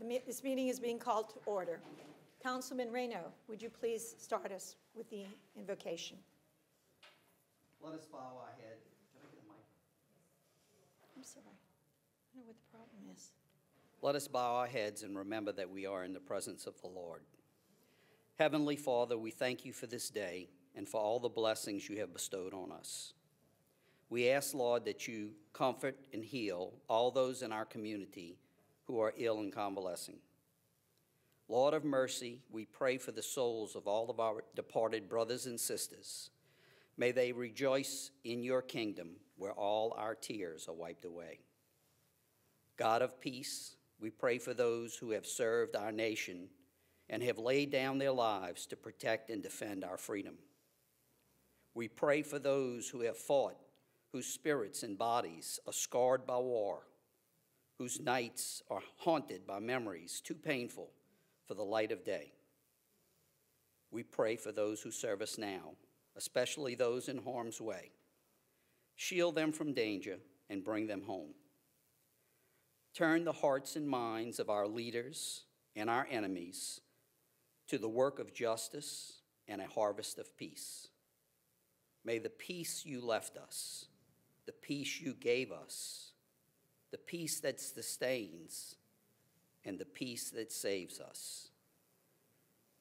right, me- this meeting is being called to order. Councilman Reynaud, would you please start us with the invocation? Let us bow our head. Can I get a mic? I'm sorry. I know what the problem is. Let us bow our heads and remember that we are in the presence of the Lord. Heavenly Father, we thank you for this day and for all the blessings you have bestowed on us. We ask, Lord, that you comfort and heal all those in our community who are ill and convalescing. Lord of mercy, we pray for the souls of all of our departed brothers and sisters. May they rejoice in your kingdom where all our tears are wiped away. God of peace, we pray for those who have served our nation and have laid down their lives to protect and defend our freedom. We pray for those who have fought, whose spirits and bodies are scarred by war, whose nights are haunted by memories too painful for the light of day. We pray for those who serve us now, especially those in harm's way. Shield them from danger and bring them home. Turn the hearts and minds of our leaders and our enemies to the work of justice and a harvest of peace. May the peace you left us, the peace you gave us, the peace that sustains, and the peace that saves us.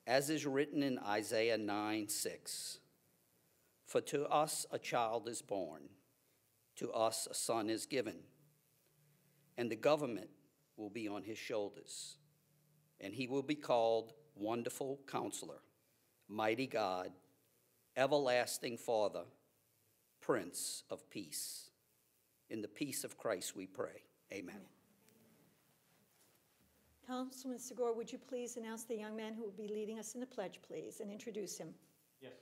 As is written in Isaiah 9 6 For to us a child is born, to us a son is given, and the government will be on his shoulders, and he will be called Wonderful Counselor, Mighty God, Everlasting Father, Prince of Peace. In the peace of Christ we pray. Amen. Councilman Sigur, would you please announce the young man who will be leading us in the pledge, please, and introduce him? Yes.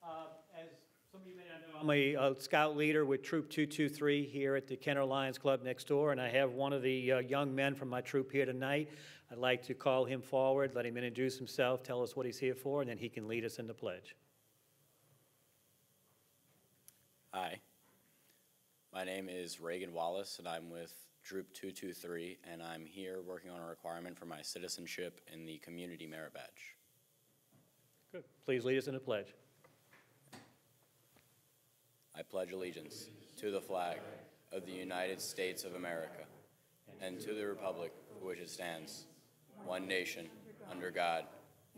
Uh, As some of you may not know, I'm a uh, scout leader with Troop 223 here at the Kenner Lions Club next door, and I have one of the uh, young men from my troop here tonight. I'd like to call him forward, let him introduce himself, tell us what he's here for, and then he can lead us in the pledge. Hi. My name is Reagan Wallace, and I'm with Troop 223, and I'm here working on a requirement for my citizenship in the Community Merit Badge. Good. Please lead us in the pledge. I pledge allegiance to the flag of the United States of America and to the republic for which it stands, one nation, under God,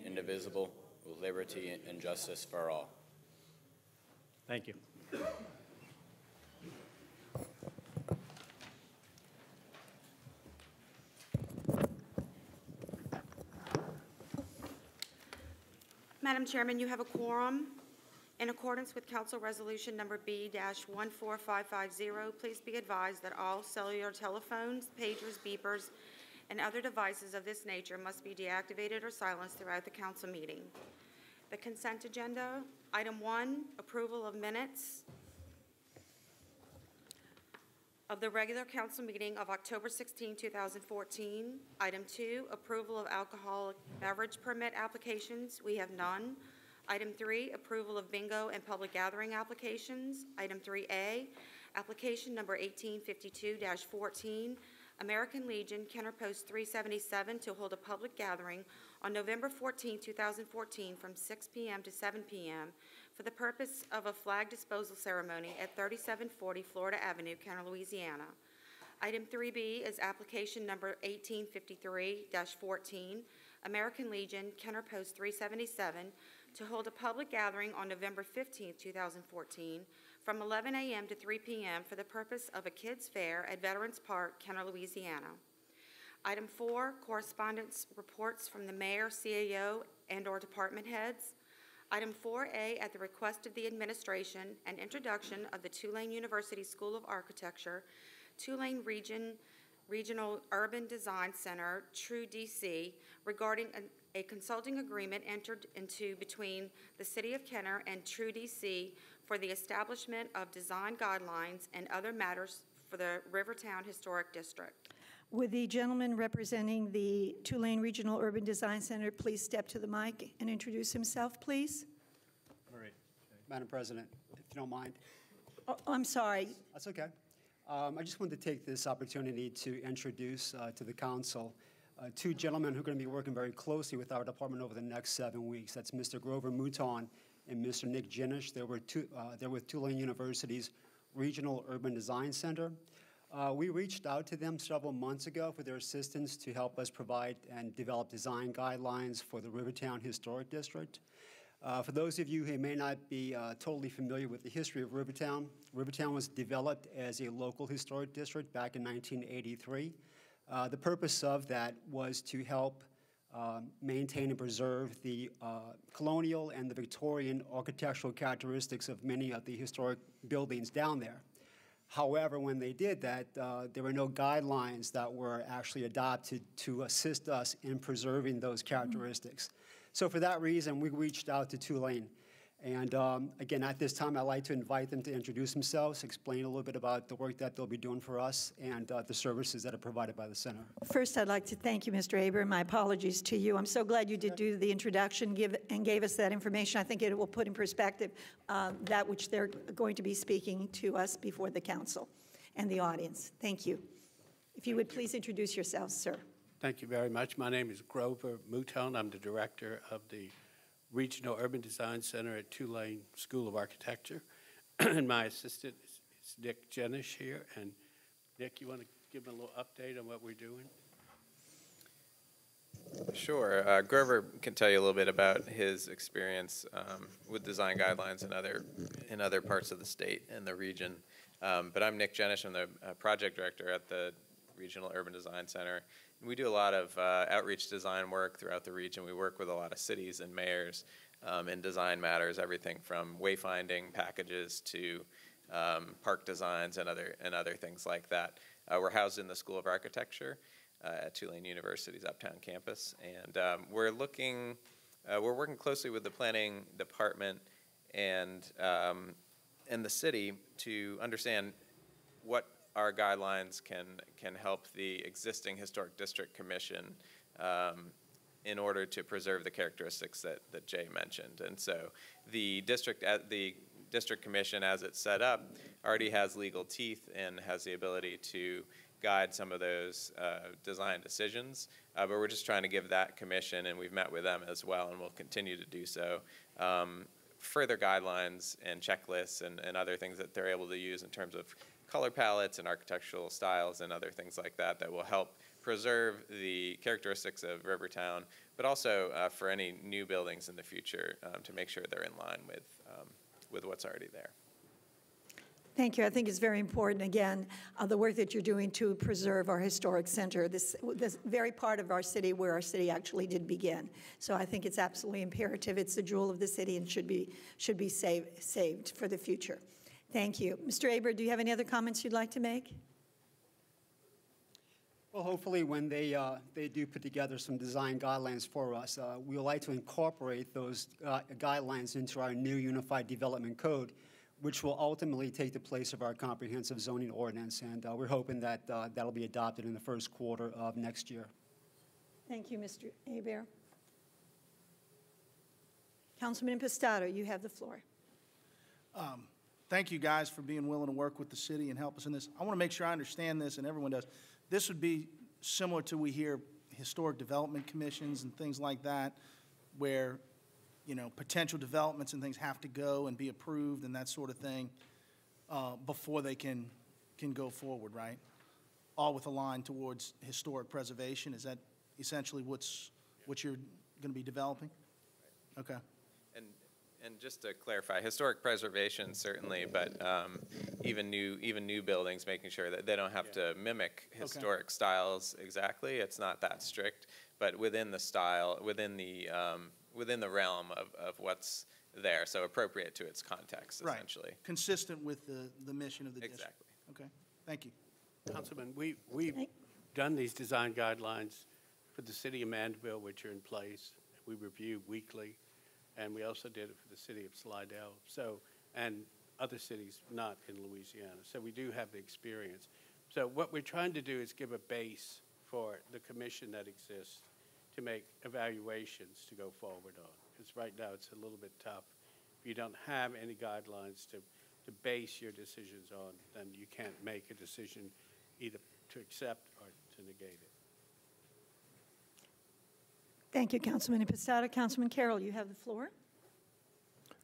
indivisible, with liberty and justice for all. Thank you. Madam Chairman, you have a quorum. In accordance with Council Resolution Number B-14550, please be advised that all cellular telephones, pagers, beepers, and other devices of this nature must be deactivated or silenced throughout the council meeting. The consent agenda, item one, approval of minutes of the regular council meeting of October 16, 2014. Item two, approval of alcoholic beverage permit applications. We have none. Item three, approval of bingo and public gathering applications. Item 3A, application number 1852-14, American Legion, Kenner Post 377, to hold a public gathering on November 14, 2014, from 6 p.m. to 7 p.m. for the purpose of a flag disposal ceremony at 3740 Florida Avenue, Kenner, Louisiana. Item 3B is application number 1853-14, American Legion, Kenner Post 377, to hold a public gathering on November 15, 2014, from 11 a.m. to 3 p.m. for the purpose of a kids' fair at Veterans Park, Kenner, Louisiana. Item four, correspondence reports from the mayor, CAO, and/or department heads. Item 4A, at the request of the administration, an introduction of the Tulane University School of Architecture, Tulane Region, Regional Urban Design Center, True DC, regarding an- a consulting agreement entered into between the City of Kenner and True DC for the establishment of design guidelines and other matters for the Rivertown Historic District. Would the gentleman representing the Tulane Regional Urban Design Center please step to the mic and introduce himself, please? All right. Madam President, if you don't mind. Oh, I'm sorry. That's okay. Um, I just wanted to take this opportunity to introduce uh, to the council uh, two gentlemen who are going to be working very closely with our department over the next seven weeks. That's Mr. Grover Mouton and Mr. Nick Jenish. They were two, uh, they're with Tulane University's Regional Urban Design Center. Uh, we reached out to them several months ago for their assistance to help us provide and develop design guidelines for the Rivertown Historic District. Uh, for those of you who may not be uh, totally familiar with the history of Rivertown, Rivertown was developed as a local historic district back in 1983. Uh, the purpose of that was to help um, maintain and preserve the uh, colonial and the Victorian architectural characteristics of many of the historic buildings down there. However, when they did that, uh, there were no guidelines that were actually adopted to assist us in preserving those characteristics. So for that reason, we reached out to Tulane. And um, again, at this time, I'd like to invite them to introduce themselves, explain a little bit about the work that they'll be doing for us and uh, the services that are provided by the center. First, I'd like to thank you, Mr. Hebert, and my apologies to you. I'm so glad you did do the introduction give, and gave us that information. I think it will put in perspective uh, that which they're going to be speaking to us before the council and the audience. Thank you. If you would please introduce yourselves, sir. Thank you very much. My name is Grover Mouton. I'm the director of the Regional Urban Design Center at Tulane School of Architecture. and my assistant is, is Nick Jenish here. And Nick, you want to give a little update on what we're doing? Sure. Uh, Grover can tell you a little bit about his experience um, with design guidelines in other in other parts of the state and the region. Um, but I'm Nick Jenish. I'm the uh, project director at the Regional Urban Design Center. We do a lot of uh, outreach design work throughout the region. We work with a lot of cities and mayors um, in design matters, everything from wayfinding packages to um, park designs and other and other things like that. Uh, we're housed in the School of Architecture uh, at Tulane University's Uptown campus, and um, we're looking. Uh, we're working closely with the planning department and um, and the city to understand what our guidelines can can help the existing historic district commission um, in order to preserve the characteristics that, that Jay mentioned. And so the district at the district commission as it's set up already has legal teeth and has the ability to guide some of those uh, design decisions. Uh, but we're just trying to give that commission, and we've met with them as well, and we'll continue to do so, um, further guidelines and checklists and, and other things that they're able to use in terms of color palettes and architectural styles and other things like that that will help preserve the characteristics of Rivertown, but also uh, for any new buildings in the future um, to make sure they're in line with, um, with what's already there. Thank you. I think it's very important, again, uh, the work that you're doing to preserve our historic center, this, this very part of our city where our city actually did begin. So I think it's absolutely imperative. It's the jewel of the city and should be, should be save, saved for the future. Thank you. Mr. Hebert, do you have any other comments you'd like to make? Well, hopefully, when they, uh, they do put together some design guidelines for us, uh, we would like to incorporate those uh, guidelines into our new Unified Development Code, which will ultimately take the place of our comprehensive zoning ordinance. And uh, we're hoping that uh, that'll be adopted in the first quarter of next year. Thank you, Mr. Hebert. Councilman Impastato, you have the floor. Thank you guys for being willing to work with the city and help us in this. I want to make sure I understand this, and everyone does. This would be similar to we hear historic development commissions and things like that, where, you know, potential developments and things have to go and be approved and that sort of thing uh, before they can, can go forward, right? All with a line towards historic preservation. Is that essentially what's, what you're going to be developing? Okay. And, and just to clarify, historic preservation certainly, but um, even new, even new buildings, making sure that they don't have to mimic historic styles exactly. It's not that strict, but within the style, within the, um, within the realm of, of what's there, so appropriate to its context, Right. essentially. Consistent with the, the mission of the district. Exactly. Okay, thank you. Councilman, we, we've done these design guidelines for the city of Mandeville, which are in place. We review weekly, and we also did it for the city of Slidell, so, and other cities not in Louisiana. So we do have the experience. So what we're trying to do is give a base for the commission that exists to make evaluations to go forward on. Because right now, it's a little bit tough. If you don't have any guidelines to, to base your decisions on, then you can't make a decision either to accept or to negate it. Thank you, Councilman Impastato. Councilman Carroll, you have the floor.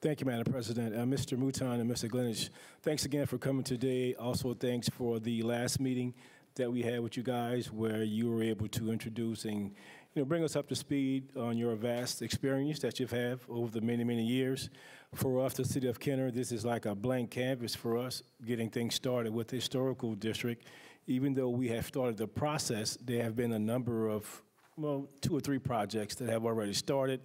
Thank you, Madam President. Uh, Mr. Mouton and Mr. Glennish, thanks again for coming today. Also, thanks for the last meeting that we had with you guys where you were able to introduce and you know, bring us up to speed on your vast experience that you've had over the many, many years. For us, the city of Kenner, this is like a blank canvas for us getting things started with the historical district. Even though we have started the process, there have been a number of, well, two or three projects that have already started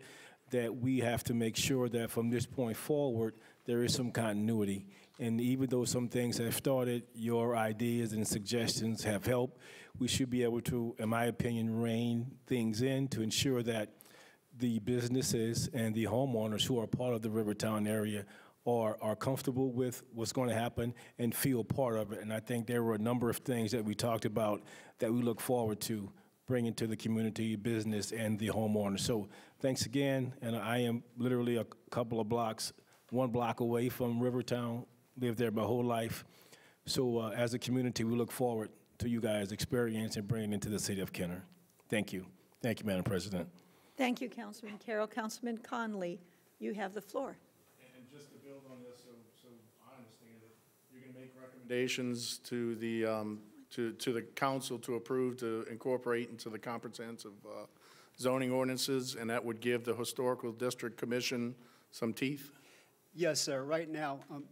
that we have to make sure that from this point forward, there is some continuity. And even though some things have started, your ideas and suggestions have helped. We should be able to, in my opinion, rein things in to ensure that the businesses and the homeowners who are part of the Rivertown area are, are comfortable with what's going to happen and feel part of it. And I think there were a number of things that we talked about that we look forward to bringing to the community, business, and the homeowners. So thanks again, and I am literally a couple of blocks, one block away from Rivertown, lived there my whole life. So uh, as a community, we look forward to you guys' experience and bringing into the city of Kenner. Thank you. Thank you, Madam President. Thank you, Councilman Carroll. Councilman Conley, you have the floor. And just to build on this, so, so I understand it, you're gonna make recommendations to the, um, to, to the council to approve to incorporate into the comprehensive uh, zoning ordinances, and that would give the Historical District Commission some teeth? Yes, sir. Right now, um,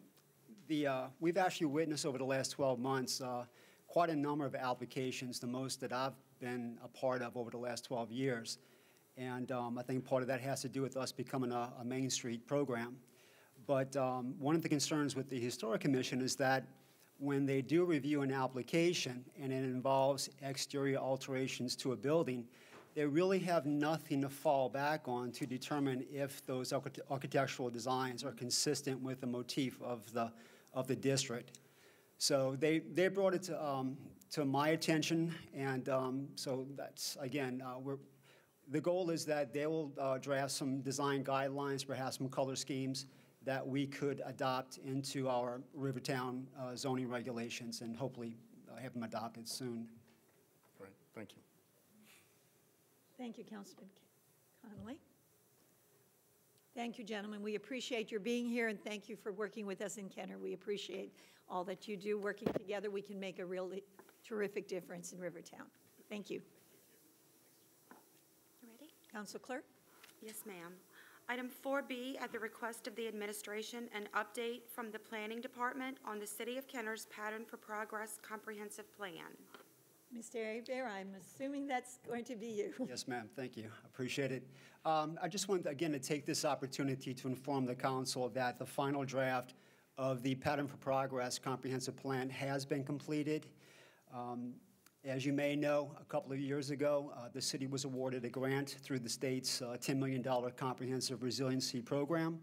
the, uh, we've actually witnessed over the last 12 months uh, quite a number of applications, the most that I've been a part of over the last 12 years. And um, I think part of that has to do with us becoming a, a Main Street program. But um, one of the concerns with the Historic Commission is that when they do review an application and it involves exterior alterations to a building, they really have nothing to fall back on to determine if those architectural designs are consistent with the motif of the, of the district. So they, they brought it to, um, to my attention, and um, so that's, again, uh, we're, the goal is that they will uh, draft some design guidelines, perhaps some color schemes that we could adopt into our Rivertown uh, zoning regulations and hopefully uh, have them adopted soon. Right, thank you. Thank you, Councilman Conley. Thank you, gentlemen. We appreciate your being here, and thank you for working with us in Kenner. We appreciate all that you do. Working together, we can make a really terrific difference in Rivertown. Thank you. You ready? Council Clerk? Yes, ma'am. Item 4B, at the request of the administration, an update from the Planning Department on the City of Kenner's Pattern for Progress Comprehensive Plan. Mr. Bear, I'm assuming that's going to be you. Yes, ma'am, thank you, I appreciate it. Um, I just wanted, again, to take this opportunity to inform the council that the final draft of the Pattern for Progress Comprehensive Plan has been completed. Um, As you may know, a couple of years ago, uh, the city was awarded a grant through the state's uh, $10 million Comprehensive Resiliency Program.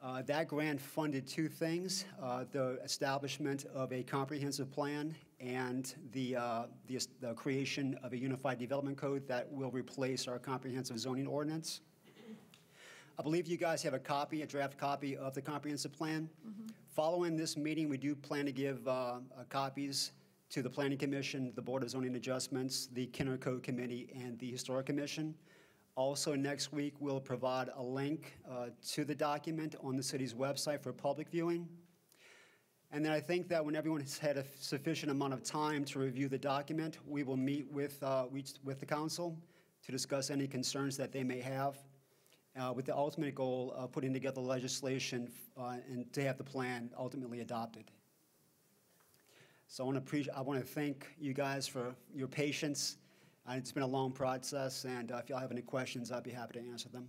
Uh, That grant funded two things, uh, the establishment of a comprehensive plan and the, uh, the the creation of a unified development code that will replace our comprehensive zoning ordinance. I believe you guys have a copy, a draft copy of the comprehensive plan. Following this meeting, we do plan to give uh, uh, copies to the Planning Commission, the Board of Zoning Adjustments, the Kenner Code Committee, and the Historic Commission. Also, next week, we'll provide a link uh, to the document on the city's website for public viewing. And then I think that when everyone has had a sufficient amount of time to review the document, we will meet with, uh, with the council to discuss any concerns that they may have, uh, with the ultimate goal of putting together legislation uh, and to have the plan ultimately adopted. So I want to appreciate, I want to thank you guys for your patience. Uh, It's been a long process, and uh, if y'all have any questions, I'd be happy to answer them.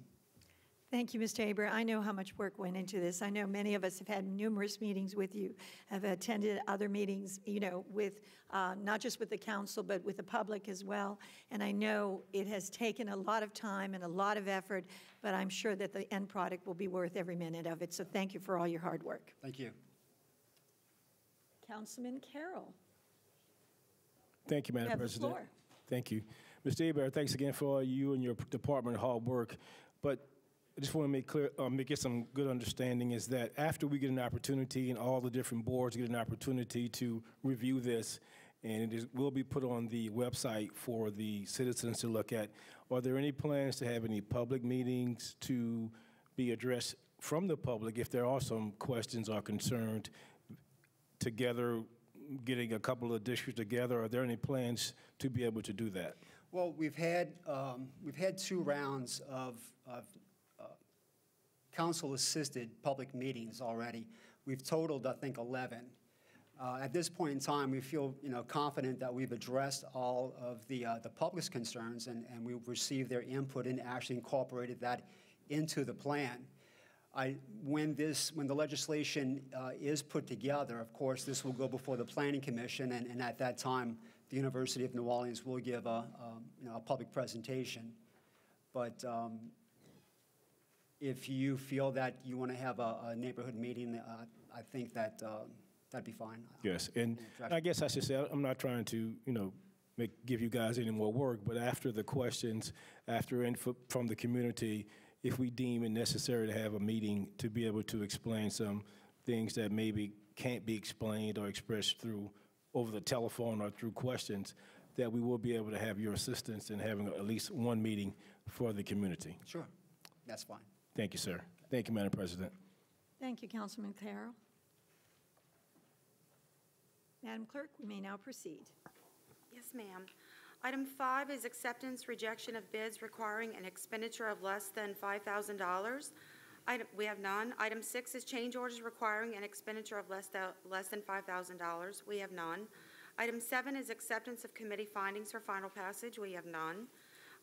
Thank you, Mr. Hebert. I know how much work went into this. I know many of us have had numerous meetings with you, have attended other meetings, you know, with, uh, not just with the council, but with the public as well. And I know it has taken a lot of time and a lot of effort, but I'm sure that the end product will be worth every minute of it. So thank you for all your hard work. Thank you. Councilman Carroll, Thank you, you Madam the President. floor. Thank you. Mr. Hebert, thanks again for all you and your department hard work. But I just want to make clear, um, get some good understanding is that after we get an opportunity and all the different boards get an opportunity to review this, and it is, will be put on the website for the citizens to look at. Are there any plans to have any public meetings to be addressed from the public if there are some questions or concerned together, getting a couple of districts together? Are there any plans to be able to do that? Well, we've had, um, we've had two rounds of, of uh, council-assisted public meetings already. We've totaled, I think, 11. Uh, At this point in time, we feel, you know, confident that we've addressed all of the, uh, the public's concerns, and, and we've received their input and actually incorporated that into the plan. I, when this, when the legislation uh, is put together, of course, this will go before the Planning Commission, and, and at that time, the University of New Orleans will give a, um, you know, a public presentation. But um, if you feel that you want to have a, a neighborhood meeting, uh, I think that, uh, that'd be fine. Yes, and I guess I should say, I'm not trying to, you know, make, give you guys any more work, but after the questions, after input from the community, if we deem it necessary to have a meeting to be able to explain some things that maybe can't be explained or expressed through, over the telephone or through questions, that we will be able to have your assistance in having at least one meeting for the community. Sure, that's fine. Thank you, sir. Thank you, Madam President. Thank you, Councilman Carroll. Madam Clerk, we may now proceed. Yes, ma'am. Item five is acceptance, rejection of bids requiring an expenditure of less than $5,000. Item, we have none. Item six is change orders requiring an expenditure of less than, less than $5,000. We have none. Item seven is acceptance of committee findings for final passage. We have none.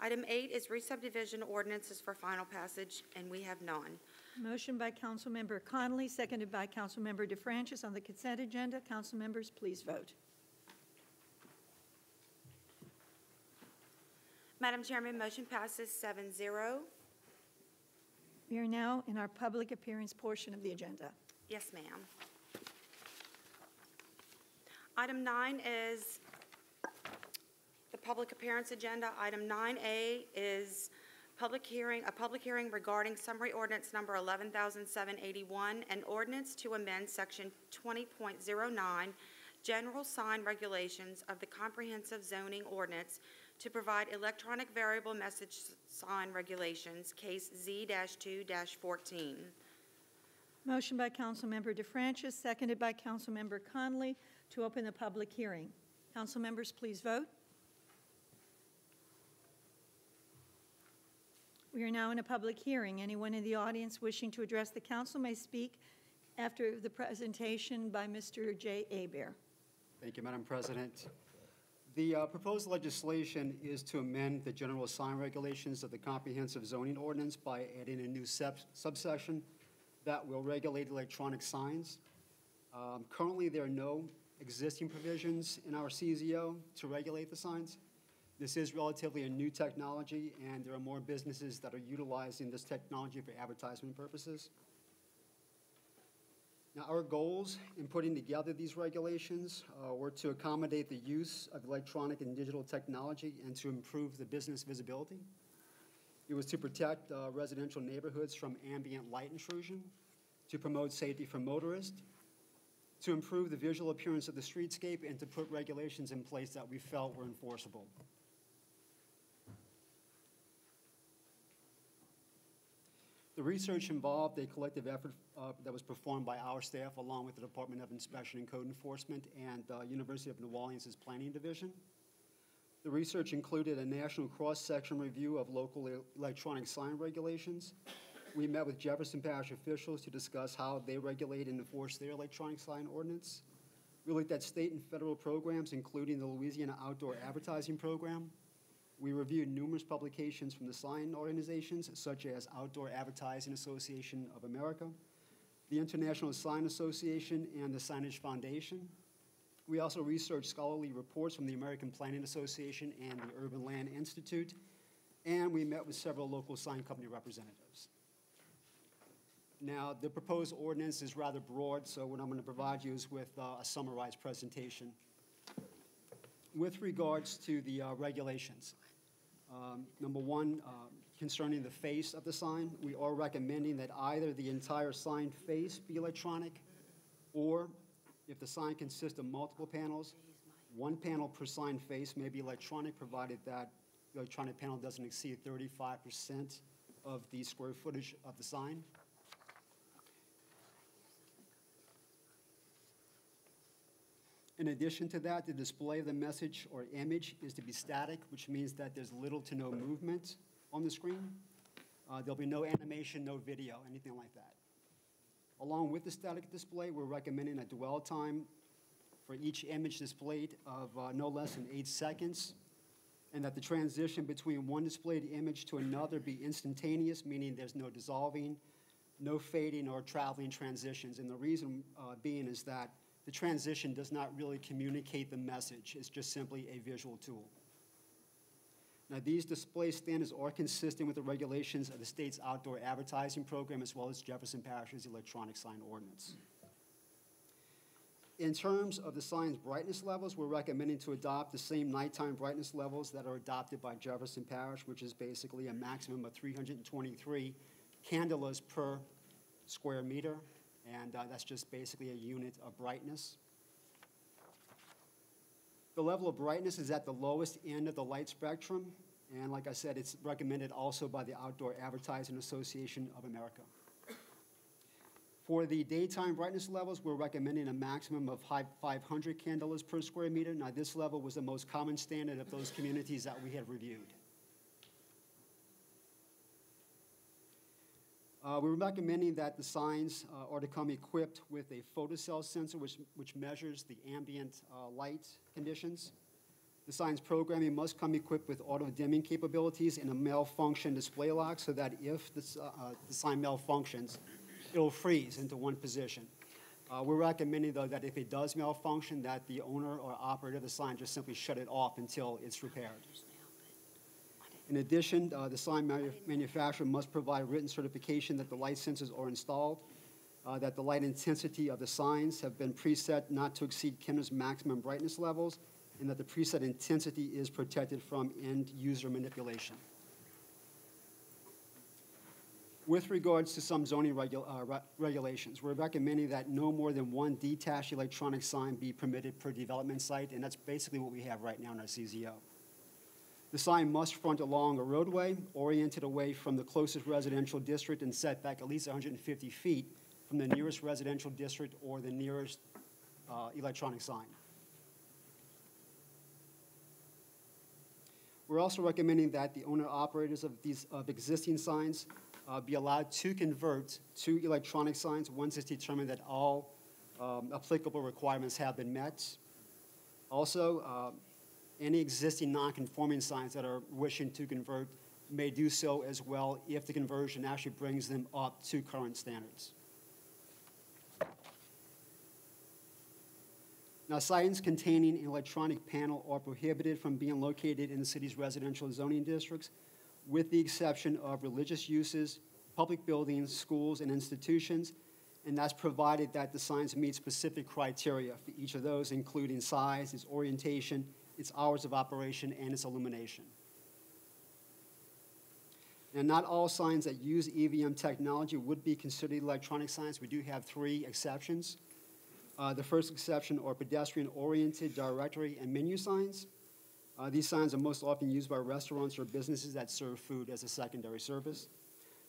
Item eight is re-subdivision ordinances for final passage, and we have none. Motion by Councilmember Conley, seconded by Councilmember DeFrancesch on the consent agenda. Council members, please vote. Madam Chairman, motion passes 7-0. We are now in our public appearance portion of the agenda. Yes, ma'am. Item nine is the public appearance agenda. Item 9A is public hearing, a public hearing regarding summary ordinance number 11,781, an ordinance to amend section 20.09, general sign regulations of the comprehensive zoning ordinance to provide electronic variable message sign regulations, case Z-2-14. Motion by Councilmember DeFrancesch, seconded by Councilmember Conley to open the public hearing. Council members, please vote. We are now in a public hearing. Anyone in the audience wishing to address the council may speak after the presentation by Mr. J. Hebert. Thank you, Madam President. The uh, proposed legislation is to amend the general sign regulations of the comprehensive zoning ordinance by adding a new sub- subsection that will regulate electronic signs. Um, Currently, there are no existing provisions in our CZO to regulate the signs. This is relatively a new technology, and there are more businesses that are utilizing this technology for advertisement purposes. Now, our goals in putting together these regulations uh, were to accommodate the use of electronic and digital technology and to improve the business visibility. It was to protect uh, residential neighborhoods from ambient light intrusion, to promote safety for motorists, to improve the visual appearance of the streetscape, and to put regulations in place that we felt were enforceable. The research involved a collective effort uh, that was performed by our staff along with the Department of Inspection and Code Enforcement and uh, University of New Orleans' Planning Division. The research included a national cross-section review of local electronic sign regulations. We met with Jefferson Parish officials to discuss how they regulate and enforce their electronic sign ordinance. We looked at state and federal programs, including the Louisiana Outdoor Advertising Program, we reviewed numerous publications from the sign organizations, such as Outdoor Advertising Association of America, the International Sign Association, and the Signage Foundation. We also researched scholarly reports from the American Planning Association and the Urban Land Institute, and we met with several local sign company representatives. Now, the proposed ordinance is rather broad, so what I'm going to provide you is with uh, a summarized presentation. With regards to the uh, regulations, um, Number one, uh, concerning the face of the sign, we are recommending that either the entire sign face be electronic, or if the sign consists of multiple panels, One panel per sign face may be electronic, provided that the electronic panel doesn't exceed 35% of the square footage of the sign. In addition to that, the display of the message or image is to be static, which means that there's little to no movement on the screen. Uh, There'll be no animation, no video, anything like that. Along with the static display, we're recommending a dwell time for each image displayed of uh, no less than eight seconds, and that the transition between one displayed image to another be instantaneous, meaning there's no dissolving, no fading or traveling transitions. And the reason uh, being is that the transition does not really communicate the message. It's just simply a visual tool. Now, these display standards are consistent with the regulations of the state's outdoor advertising program as well as Jefferson Parish's electronic sign ordinance. In terms of the sign's brightness levels, we're recommending to adopt the same nighttime brightness levels that are adopted by Jefferson Parish, which is basically a maximum of 323 candelas per square meter, and uh, that's just basically a unit of brightness. The level of brightness is at the lowest end of the light spectrum, and like I said, it's recommended also by the Outdoor Advertising Association of America. For the daytime brightness levels, we're recommending a maximum of 500 candelas per square meter. Now, this level was the most common standard of those communities that we had reviewed. Uh, We're recommending that the signs uh, are to come equipped with a photocell sensor, which, which measures the ambient uh, light conditions. The sign's programming must come equipped with auto-dimming capabilities and a malfunction display lock, so that if the, uh, uh, the sign malfunctions, it'll freeze into one position. Uh, We're recommending, though, that if it does malfunction, that the owner or operator of the sign just simply shut it off until it's repaired. In addition, uh, the sign manu- manufacturer must provide written certification that the light sensors are installed, uh, that the light intensity of the signs have been preset not to exceed Kenner's maximum brightness levels, and that the preset intensity is protected from end-user manipulation. With regards to some zoning regu- uh, re- regulations, we're recommending that no more than one detached electronic sign be permitted per development site, and that's basically what we have right now in our CZO. The sign must front along a roadway oriented away from the closest residential district and set back at least 150 feet from the nearest residential district or the nearest uh, electronic sign. We're also recommending that the owner-operators of these, of existing signs uh, be allowed to convert to electronic signs once it's determined that all um, applicable requirements have been met. Also, uh, any existing non-conforming signs that are wishing to convert may do so as well if the conversion actually brings them up to current standards. Now, signs containing an electronic panel are prohibited from being located in the city's residential zoning districts, with the exception of religious uses, public buildings, schools, and institutions, and that's provided that the signs meet specific criteria for each of those, including size, its orientation, its hours of operation, and its illumination. And not all signs that use EVM technology would be considered electronic signs. We do have three exceptions. Uh, The first exception are pedestrian-oriented directory and menu signs. Uh, These signs are most often used by restaurants or businesses that serve food as a secondary service.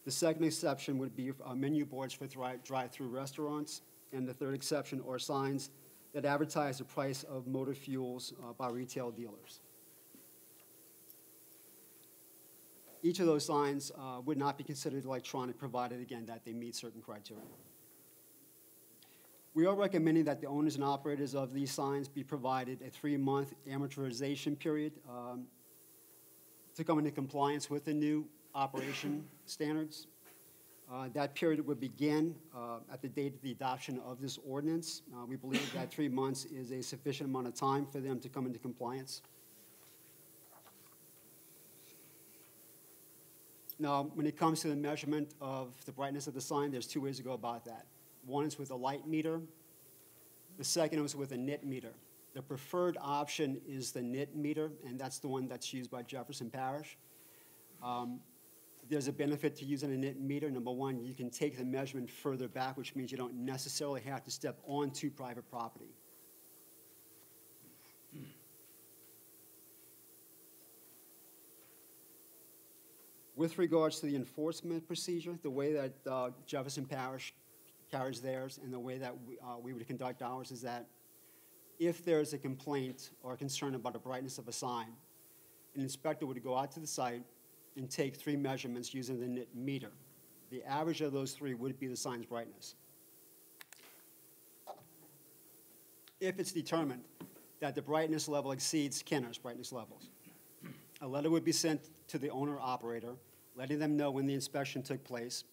The second exception would be uh, menu boards for drive-through restaurants. And the third exception are signs that advertise the price of motor fuels uh, by retail dealers. Each of those signs uh, would not be considered electronic, provided, again, that they meet certain criteria. We are recommending that the owners and operators of these signs be provided a three-month amortization period um, to come into compliance with the new operation standards. Uh, That period would begin uh, at the date of the adoption of this ordinance. Uh, We believe that three months is a sufficient amount of time for them to come into compliance. Now, when it comes to the measurement of the brightness of the sign, there's two ways to go about that. One is with a light meter. The second is with a nit meter. The preferred option is the nit meter, and that's the one that's used by Jefferson Parish. Um, there's a benefit to using a nit meter. Number one, you can take the measurement further back, which means you don't necessarily have to step onto private property. With regards to the enforcement procedure, the way that uh, Jefferson Parish carries theirs and the way that we, uh, we would conduct ours is that if there is a complaint or concern about the brightness of a sign, an inspector would go out to the site, and take three measurements using the nit meter. The average of those three would be the sign's brightness. If it's determined that the brightness level exceeds Kenner's brightness levels, a letter would be sent to the owner-operator, letting them know when the inspection took place,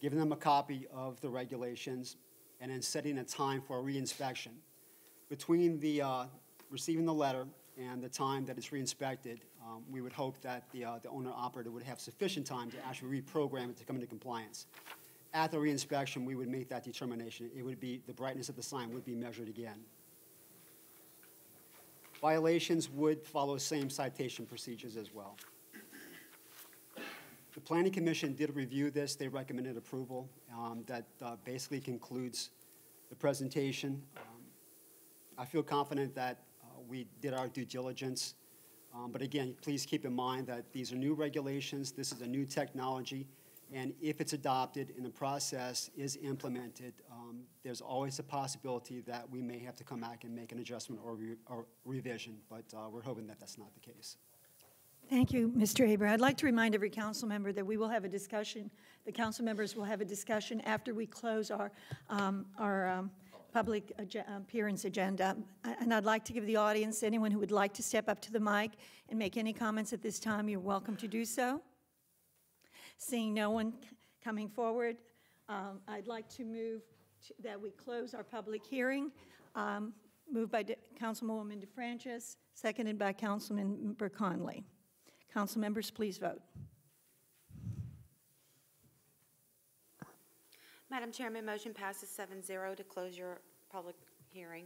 giving them a copy of the regulations, and then setting a time for a reinspection. Between the, uh, receiving the letter and the time that it's reinspected, um, we would hope that the, uh, the owner-operator would have sufficient time to actually reprogram it to come into compliance. At the reinspection, we would make that determination. It would be, the brightness of the sign would be measured again. Violations would follow same citation procedures as well. The Planning Commission did review this. They recommended approval. um, That uh, basically concludes the presentation. Um, I feel confident that uh, we did our due diligence. Um, But again, please keep in mind that these are new regulations, this is a new technology, and if it's adopted and the process is implemented, um, there's always a possibility that we may have to come back and make an adjustment or re- or revision, but uh, we're hoping that that's not the case. Thank you, Mr. Hebert. I'd like to remind every council member that we will have a discussion, the council members will have a discussion after we close our, um, our um, public appearance agenda. And I'd like to give the audience, anyone who would like to step up to the mic and make any comments at this time, you're welcome to do so. Seeing no one coming forward, um, I'd like to move to- that we close our public hearing. Um, Moved by De- Councilwoman DeFrancesch, seconded by Councilman Conley. Council members, please vote. Madam Chairman, motion passes 7-0 to close your public hearing.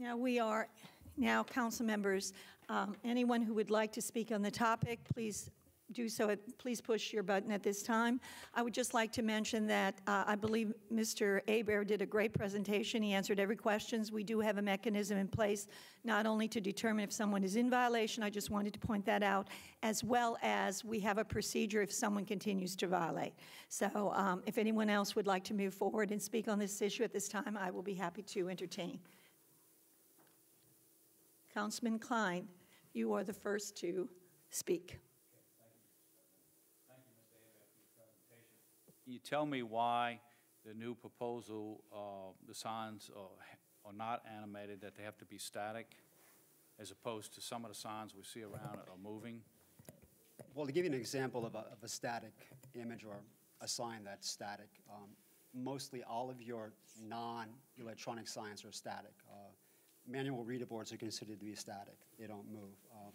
Now, we are, now, council members, um, anyone who would like to speak on the topic, please do so, at- please push your button at this time. I would just like to mention that uh, I believe Mr. Hebert did a great presentation. He answered every questions. We do have a mechanism in place, not only to determine if someone is in violation, I just wanted to point that out, as well as we have a procedure if someone continues to violate. So um, if anyone else would like to move forward and speak on this issue at this time, I will be happy to entertain. Councilman Klein, you are the first to speak. You tell me why the new proposal, uh, the signs are are not animated, that they have to be static, as opposed to some of the signs we see around are moving? Well, to give you an example of a, of a static image or a sign that's static, um, mostly all of your non-electronic signs are static. Uh, Manual reader boards are considered to be static, they don't move. Um,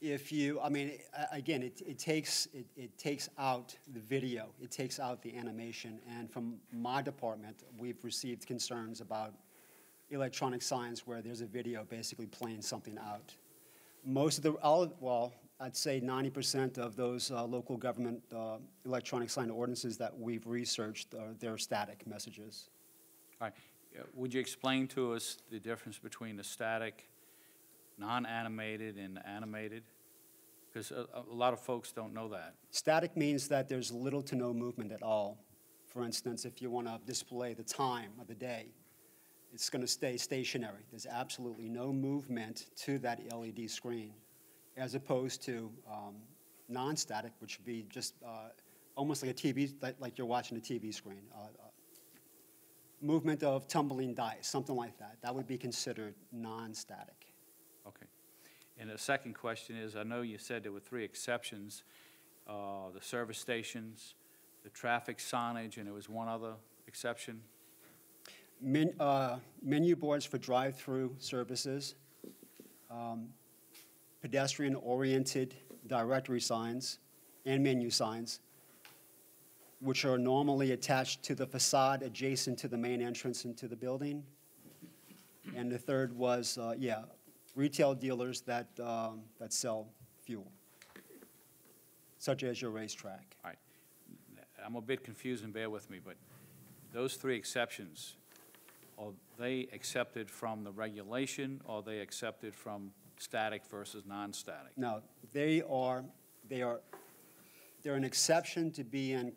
If you, I mean, again, it, it takes, it, it takes out the video, it takes out the animation, and from my department, we've received concerns about electronic signs where there's a video basically playing something out. Most of the, all, well, I'd say ninety percent of those uh, local government uh, electronic sign ordinances that we've researched, uh, they're static messages. All right, uh, would you explain to us the difference between the static, non-animated, and animated? Because a, a lot of folks don't know that. Static means that there's little to no movement at all. For instance, if you want to display the time of the day, it's going to stay stationary. There's absolutely no movement to that LED screen, as opposed to um, non-static, which would be just uh, almost like a TV, like, you're watching a TV screen. Uh, uh, movement of tumbling dice, something like that. That would be considered non-static. And the second question is, I know you said there were three exceptions, uh, the service stations, the traffic signage, and there was one other exception? Men, uh, menu boards for drive-through services, um, pedestrian-oriented directory signs and menu signs, which are normally attached to the facade adjacent to the main entrance into the building. And the third was, uh, yeah, retail dealers that, um, that sell fuel, such as your RaceTrac. All right. I'm a bit confused, and bear with me, but those three exceptions, are they accepted from the regulation, or are they accepted from static versus non-static? No, they are, they are, they're an exception to being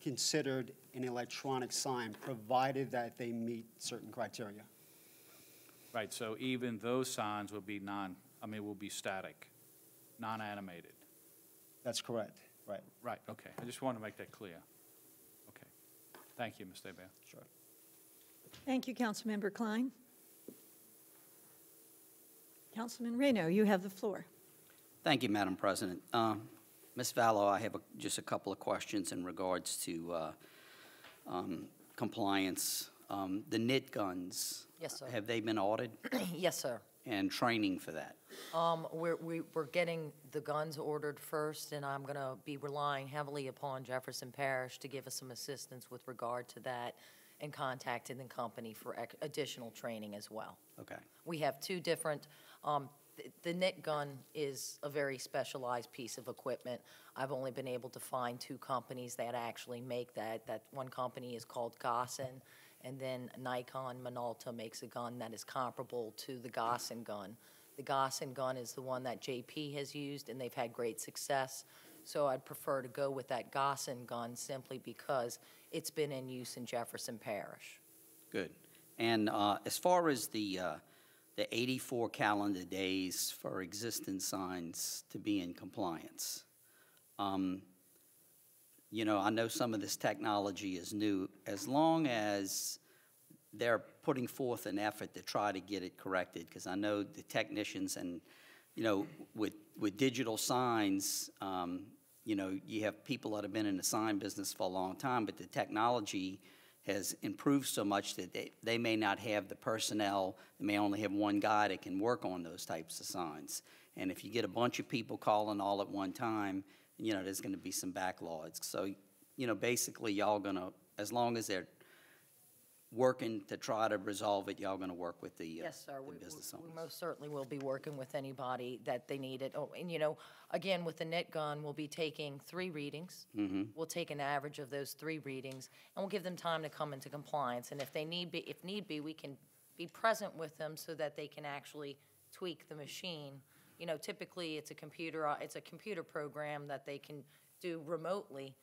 considered an electronic sign, provided that they meet certain criteria. Right, so even those signs will be non, I mean, will be static, non-animated? That's correct, right. Right, okay, I just wanted to make that clear. Okay, thank you, Mr. Hebert. Sure. Thank you, Councilmember Cline. Councilman Reynaud, you have the floor. Thank you, Madam President. Uh, Ms. Vallow, I have a- just a couple of questions in regards to uh, um, compliance. Um, The nit guns. Yes, sir. Have they been audited Yes, sir. and training for that? Um, we're, we- we're getting the guns ordered first, and I'm gonna be relying heavily upon Jefferson Parish to give us some assistance with regard to that and contacting the company for ec- additional training as well. Okay. We have two different, um, th- the nit gun is a very specialized piece of equipment. I've only been able to find two companies that actually make that. That one company is called Gossen, and then Konica Minolta makes a gun that is comparable to the Gossen gun. The Gossen gun is the one that JP has used, and they've had great success. So I'd prefer to go with that Gossen gun simply because it's been in use in Jefferson Parish. Good. And uh, as far as the, uh, the 84 calendar days for existing signs to be in compliance, um, you know, I know some of this technology is new. As long as they're putting forth an effort to try to get it corrected, because I know the technicians and, you know, with, with digital signs, um, you know, you have people that have been in the sign business for a long time, but the technology has improved so much that they, they may not have the personnel, they may only have one guy that can work on those types of signs. And if you get a bunch of people calling all at one time, you know, there's gonna be some backlogs. So, you know, basically, y'all gonna, as long as they're working to try to resolve it, y'all gonna work with the, uh, Yes, sir. the We- business we- We most certainly will be working with anybody that they need it. Oh, and you know, again, with the nit gun, we'll be taking three readings. Mhm. We'll take an average of those three readings, and we'll give them time to come into compliance. And if they need be, if need be, we can be present with them so that they can actually tweak the machine. You know, typically, it's a computer, uh, it's a computer program that they can do remotely.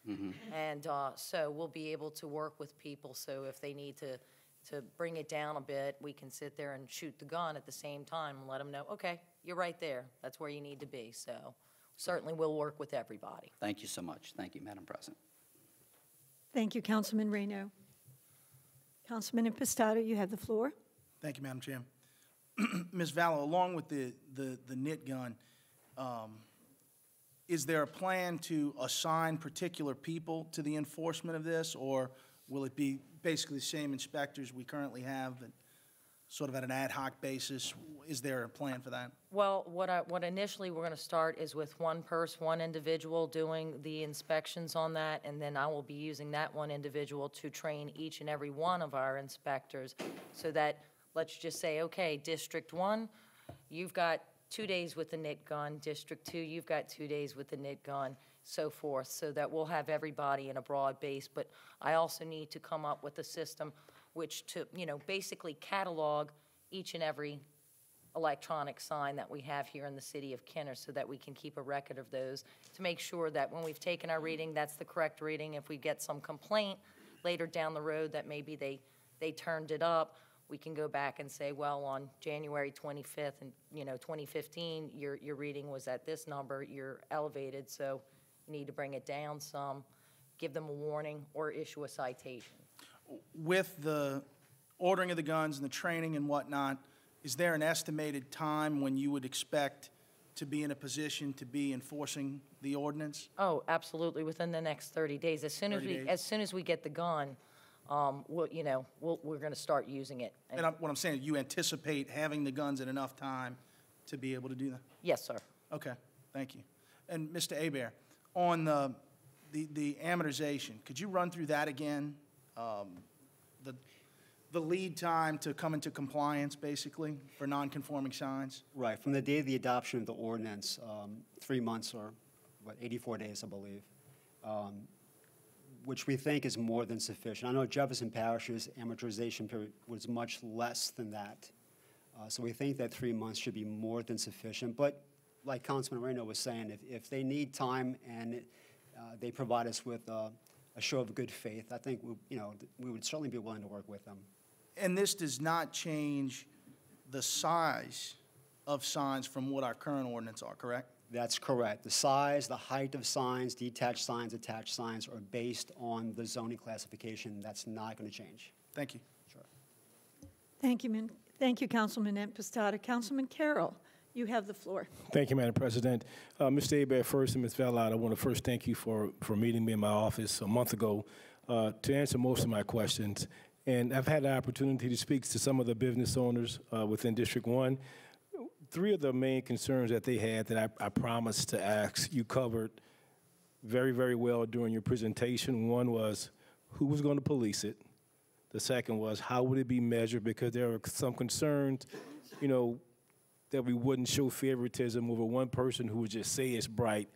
And uh, so we'll be able to work with people, so if they need to, to bring it down a bit, we can sit there and shoot the gun at the same time and let them know, okay, you're right there, that's where you need to be. So certainly we'll work with everybody. Thank you so much. Thank you, Madam President. Thank you, Councilman Reynaud. Councilman Impastato, you have the floor. Thank you, Madam Chair. Ms. Vallow, along with the, the, the nit gun, um, is there a plan to assign particular people to the enforcement of this? Or will it be basically the same inspectors we currently have, that sort of at an ad hoc basis? Is there a plan for that? Well, what I, what initially we're gonna start is with one person, one individual doing the inspections on that, and then I will be using that one individual to train each and every one of our inspectors, so that, let's just say, okay, District One, you've got two days with the nit gun, District Two, you've got two days with the nit gun, so forth, so that we'll have everybody in a broad base, but I also need to come up with a system which to, you know, basically catalog each and every electronic sign that we have here in the city of Kenner so that we can keep a record of those to make sure that when we've taken our reading, that's the correct reading. If we get some complaint later down the road that maybe they, they turned it up, we can go back and say, well, on January 25th and, you know, 2015, your, your reading was at this number, you're elevated, so you need to bring it down some, give them a warning, or issue a citation. With the ordering of the guns and the training and whatnot, is there an estimated time when you would expect to be in a position to be enforcing the ordinance? Oh, absolutely, within the next 30 days. As soon as we, days? as soon as we get the gun, um, we'll, you know, we'll, we're going to start using it. And- And I'm- what I'm saying, you anticipate having the guns in enough time to be able to do that? Yes, sir. Okay, thank you. And Mr. Hebert, on the, the, the amortization, could you run through that again? Um, The, the lead time to come into compliance, basically, for non-conforming signs? Right, from the day of the adoption of the ordinance, um, three months or, what, 84 days, I believe, um, which we think is more than sufficient. I know Jefferson Parish's amortization period was much less than that. Uh, So we think that three months should be more than sufficient. But like Councilman Moreno was saying, if, if they need time and uh, they provide us with uh, a show of good faith, I think, we- you know, we would certainly be willing to work with them. And this does not change the size of signs from what our current ordinance are, correct? That's correct. The size, the height of signs, detached signs, attached signs are based on the zoning classification. That's not going to change. Thank you. Sure. Thank you, Min- thank you, Councilman Impastato. Councilman Carroll, you have the floor. Thank you, Madam President. Uh, Mr. Hebert first and Ms. Valad, I want to first thank you for, for meeting me in my office a month ago uh, to answer most of my questions. And I've had the opportunity to speak to some of the business owners uh, within District 1. Three of the main concerns that they had that I, I promised to ask, you covered very, very well during your presentation. One was who was going to police it? The second was how would it be measured? Because there are some concerns, you know, that we wouldn't show favoritism over one person who would just say it's bright,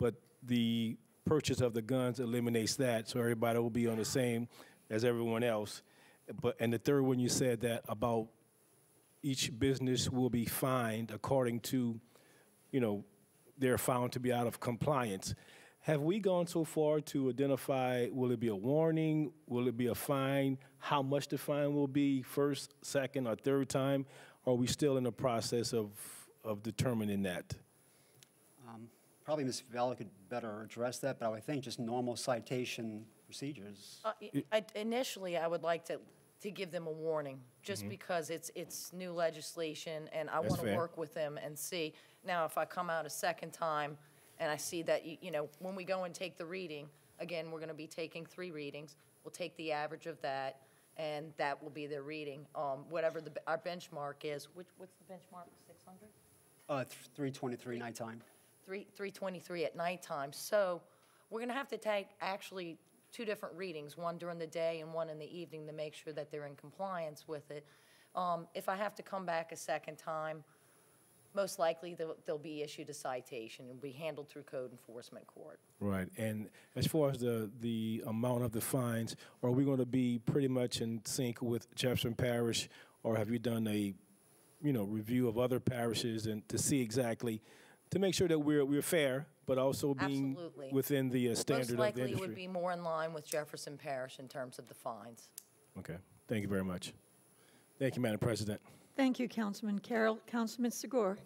but the purchase of the guns eliminates that, so everybody will be on the same as everyone else. But and the third one, you said that about each business will be fined according to, you know, they're found to be out of compliance. Have we gone so far to identify, will it be a warning? Will it be a fine? How much the fine will be first, second, or third time? Or are we still in the process of, of determining that? Um, Probably Ms. Vella could better address that, but I would think just normal citation procedures. Uh, i- I- Initially, I would like to, to give them a warning, just because it's, it's new legislation, and I That's want to fair. work with them and see. Now, if I come out a second time, and I see that, you you know, when we go and take the reading, again, we're going to be taking three readings. We'll take the average of that, and that will be their reading. Um, Whatever the, our benchmark is, which, what's the benchmark, 600? Uh, th- 323 nighttime. three, 323 at nighttime. So we're going to have to take actually two different readings, one during the day and one in the evening to make sure that they're in compliance with it. Um, If I have to come back a second time, most likely they'll, they'll be issued a citation and be handled through code enforcement court. Right, and as far as the, the amount of the fines, are we going to be pretty much in sync with Jefferson Parish? Or have you done a, you know, review of other parishes and to see exactly, to make sure that we're, we're fair, but also being Absolutely. within the uh, standard Most of the likely it would be more in line with Jefferson Parish in terms of the fines. Okay, thank you very much. Thank you, Madam President. Thank you, Councilman Carroll. Councilman Sigur,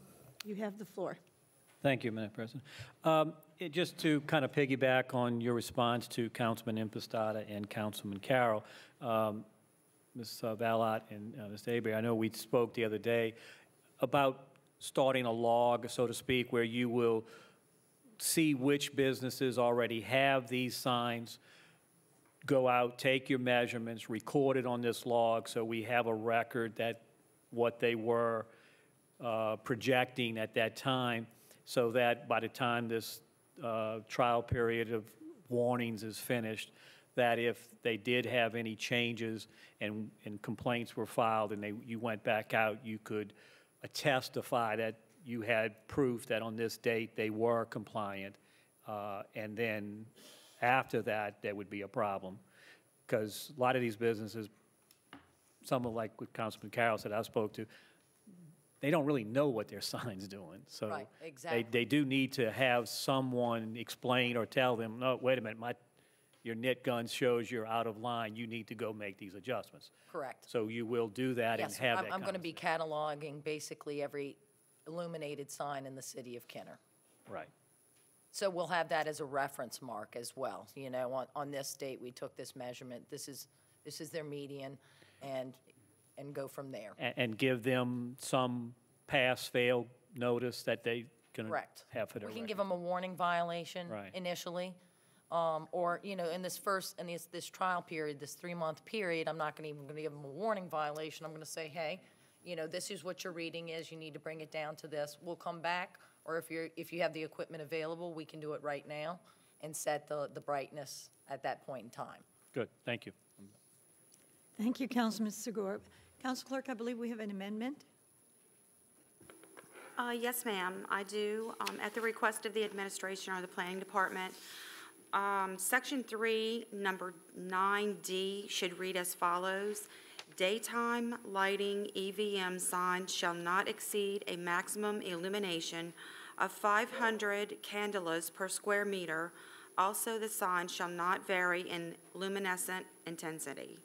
you have the floor. Thank you, Madam President. Um, it- Just to kind of piggyback on your response to Councilman Impastato and Councilman Carroll, um, Ms. Valat and uh, Mr. Hebert, I know we spoke the other day about starting a log, so to speak, where you will see which businesses already have these signs, go out, take your measurements, record it on this log, so we have a record that what they were uh, projecting at that time, so that by the time this uh, trial period of warnings is finished, that if they did have any changes and, and complaints were filed and they, you went back out, you could uh, testify that you had proof that on this date they were compliant. Uh, And then after that, there would be a problem. Because a lot of these businesses, some of like what Councilman Carroll said I spoke to, they don't really know what their sign's doing. So Right, they, exactly. they do need to have someone explain or tell them, no, wait a minute, my, your nit gun shows you're out of line, you need to go make these adjustments. Correct. So you will do that and have I'm, that I'm going to be cataloging basically every illuminated sign in the city of Kenner. Right. So we'll have that as a reference mark as well, you know, on, on this date, we took this measurement, this is, this is their median, and, and go from there. And, and give them some pass-fail notice that they can Correct. have for their We can record. give them a warning violation Right. initially, um, or, you know, in this first, in this, this trial period, this three-month period, I'm not gonna even gonna give them a warning violation, I'm gonna say, hey, you know, this is what your reading is, you need to bring it down to this, we'll come back, or if you're, if you have the equipment available, we can do it right now and set the, the brightness at that point in time. Good, thank you. Thank you, Councilman Sigur. Council Clerk, I believe we have an amendment. Uh, Yes, ma'am, I do. Um, At the request of the administration or the planning department, um, Section 3, Number 9D should read as follows. Daytime lighting EVM signs shall not exceed a maximum illumination of 500 candelas per square meter. Also, the sign shall not vary in luminescent intensity.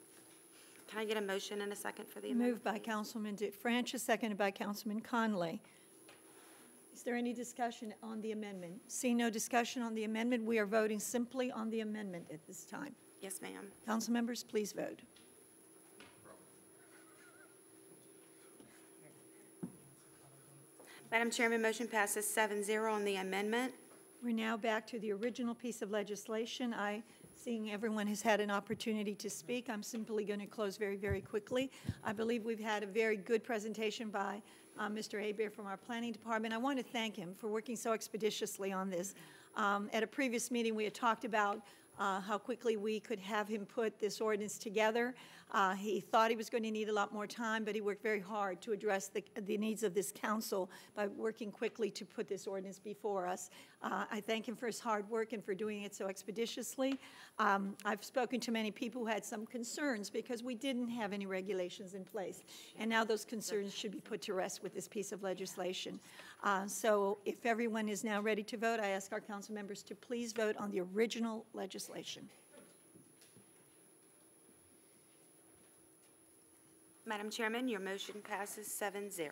Can I get a motion and a second for the amendment? Moved by Councilman DeFrancesch, seconded by Councilman Conley. Is there any discussion on the amendment? Seeing no discussion on the amendment, we are voting simply on the amendment at this time. Yes, ma'am. Council members, please vote. Madam Chairman, motion passes 7-0 on the amendment. We're now back to the original piece of legislation. I, seeing everyone has had an opportunity to speak, I'm simply going to close very, very quickly. I believe we've had a very good presentation by uh, Mr. Hebert from our planning department. I want to thank him for working so expeditiously on this. Um, At a previous meeting, we had talked about uh, how quickly we could have him put this ordinance together. Uh, He thought he was going to need a lot more time, but he worked very hard to address the, the needs of this council by working quickly to put this ordinance before us. Uh, I thank him for his hard work and for doing it so expeditiously. Um, I've spoken to many people who had some concerns because we didn't have any regulations in place. And now those concerns should be put to rest with this piece of legislation. Uh, So if everyone is now ready to vote, I ask our council members to please vote on the original legislation. Madam Chairman, your motion passes 7-0.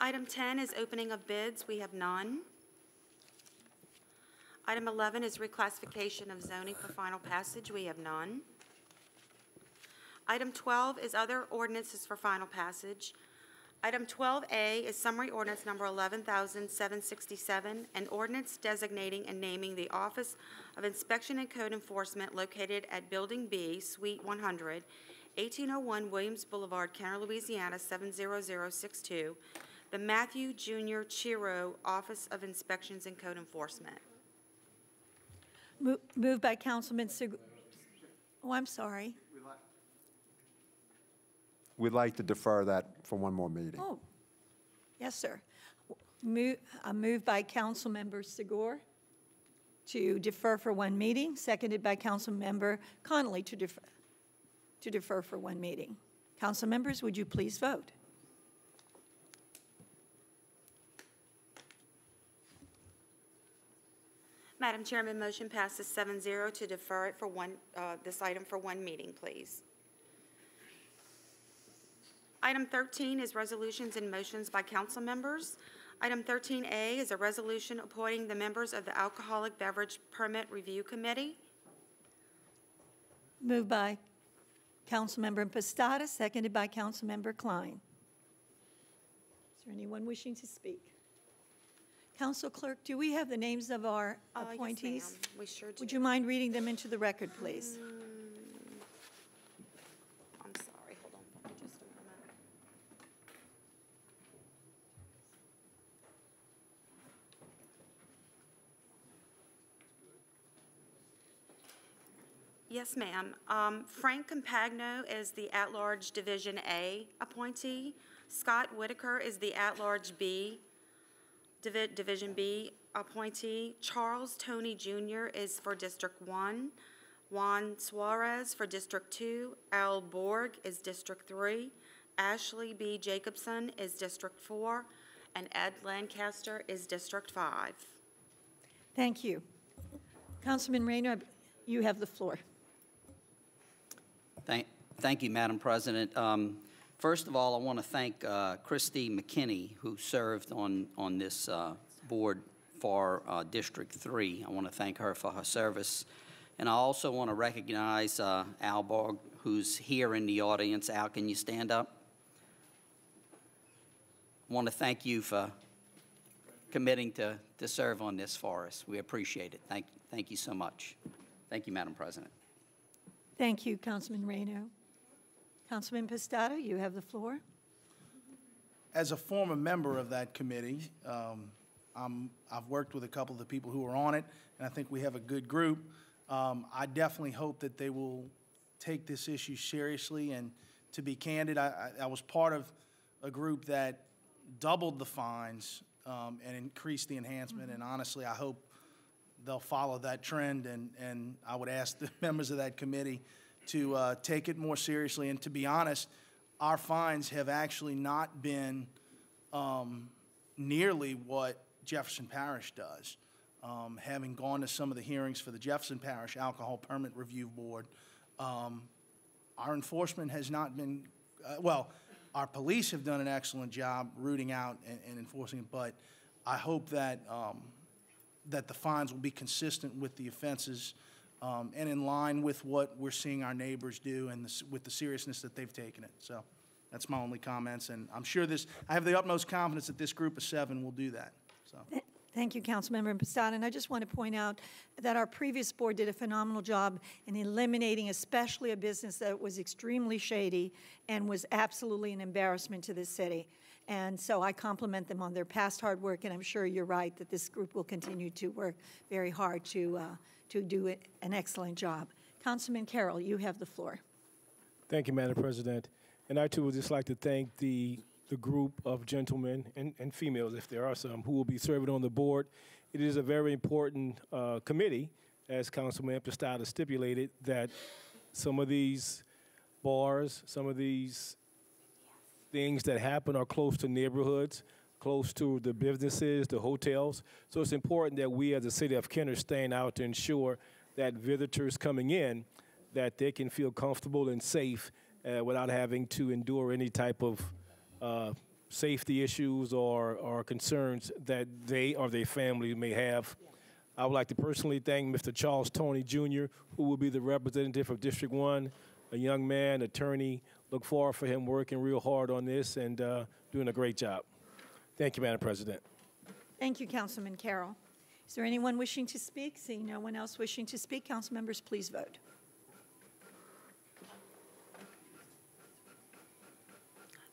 Item 10 is opening of bids. We have none. Item 11 is reclassification of zoning for final passage. We have none. Item 12 is other ordinances for final passage. Item 12A is summary ordinance number 11,767, an ordinance designating and naming the Office of Inspection and Code Enforcement located at Building B, Suite 100, 1801 Williams Boulevard, Kenner, Louisiana 70062, the Matthew Junior Chiro Office of Inspections and Code Enforcement. Mo- Moved by Councilman Seg, oh, I'm sorry. We'd like to defer that for one more meeting. Oh, yes, sir. Mo- uh, Moved by Councilmember Sigur to defer for one meeting, seconded by Councilmember Conley to defer, to defer for one meeting. Council members, would you please vote? Madam Chairman, motion passes 7-0 to defer it for one, uh, this item for one meeting, please. Item 13 is resolutions and motions by council members. Item 13A is a resolution appointing the members of the Alcoholic Beverage Permit Review Committee. Moved by Councilmember Impastato, seconded by Councilmember Cline. Is there anyone wishing to speak? Council Clerk, do we have the names of our Uh, yes, appointees? We sure do. Would you mind reading them into the record, please? I'm sorry, hold on for just a moment. Yes, ma'am. Um, Frank Compagno is the at-large Division A appointee. Scott Whitaker is the at-large B, Divi- Division B appointee. Charles Tony Jr. is for District 1. Juan Suarez for District 2. Al Borg is District 3. Ashley B. Jacobson is District 4. And Ed Lancaster is District 5. Thank you. Councilman Reynaud, you have the floor. Thank, thank you, Madam President. Um, First of all, I want to thank uh, Christy McKinney, who served on, on this uh, board for uh, District 3. I want to thank her for her service. And I also want to recognize uh, Al Borg, who's here in the audience. Al, can you stand up? I want to thank you for committing to, to serve on this for us. We appreciate it. Thank, thank you so much. Thank you, Madam President. Thank you, Councilman Reynaud. Councilman Pistato, you have the floor. As a former member of that committee, um, I'm, I've worked with a couple of the people who are on it, and I think we have a good group. Um, I definitely hope that they will take this issue seriously, and to be candid, I, I I was part of a group that doubled the fines um, and increased the enhancement, and honestly, I hope they'll follow that trend, and, and I would ask the members of that committee to uh, take it more seriously. And to be honest, our fines have actually not been um, nearly what Jefferson Parish does. Um, Having gone to some of the hearings for the Jefferson Parish Alcohol Permit Review Board, um, our enforcement has not been, uh, well, our police have done an excellent job rooting out and and enforcing it, but I hope that, um, that the fines will be consistent with the offenses um, and in line with what we're seeing our neighbors do and the with the seriousness that they've taken it. So that's my only comments, and I'm sure this, I have the utmost confidence that this group of seven will do that, so. Thank you, Councilmember Posada. And I just want to point out that our previous board did a phenomenal job in eliminating especially a business that was extremely shady and was absolutely an embarrassment to the city. And so I compliment them on their past hard work, and I'm sure you're right that this group will continue to work very hard to, uh, to do it- an excellent job. Councilman Carroll, you have the floor. Thank you, Madam President. And I too would just like to thank the, the group of gentlemen and, and females, if there are some, who will be serving on the board. It is a very important uh, committee, as Councilman Pistada stipulated, that some of these bars, some of these things that happen are close to neighborhoods, close to the businesses, the hotels. So it's important that we, as the city of Kenner, stand out to ensure that visitors coming in, that they can feel comfortable and safe uh, without having to endure any type of uh, safety issues or, or concerns that they or their family may have. I would like to personally thank Mr. Charles Tony Jr., who will be the representative of District 1, a young man, attorney. Look forward for him working real hard on this and uh, doing a great job. Thank you, Madam President. Thank you, Councilman Carroll. Is there anyone wishing to speak? Seeing no one else wishing to speak, council members, please vote.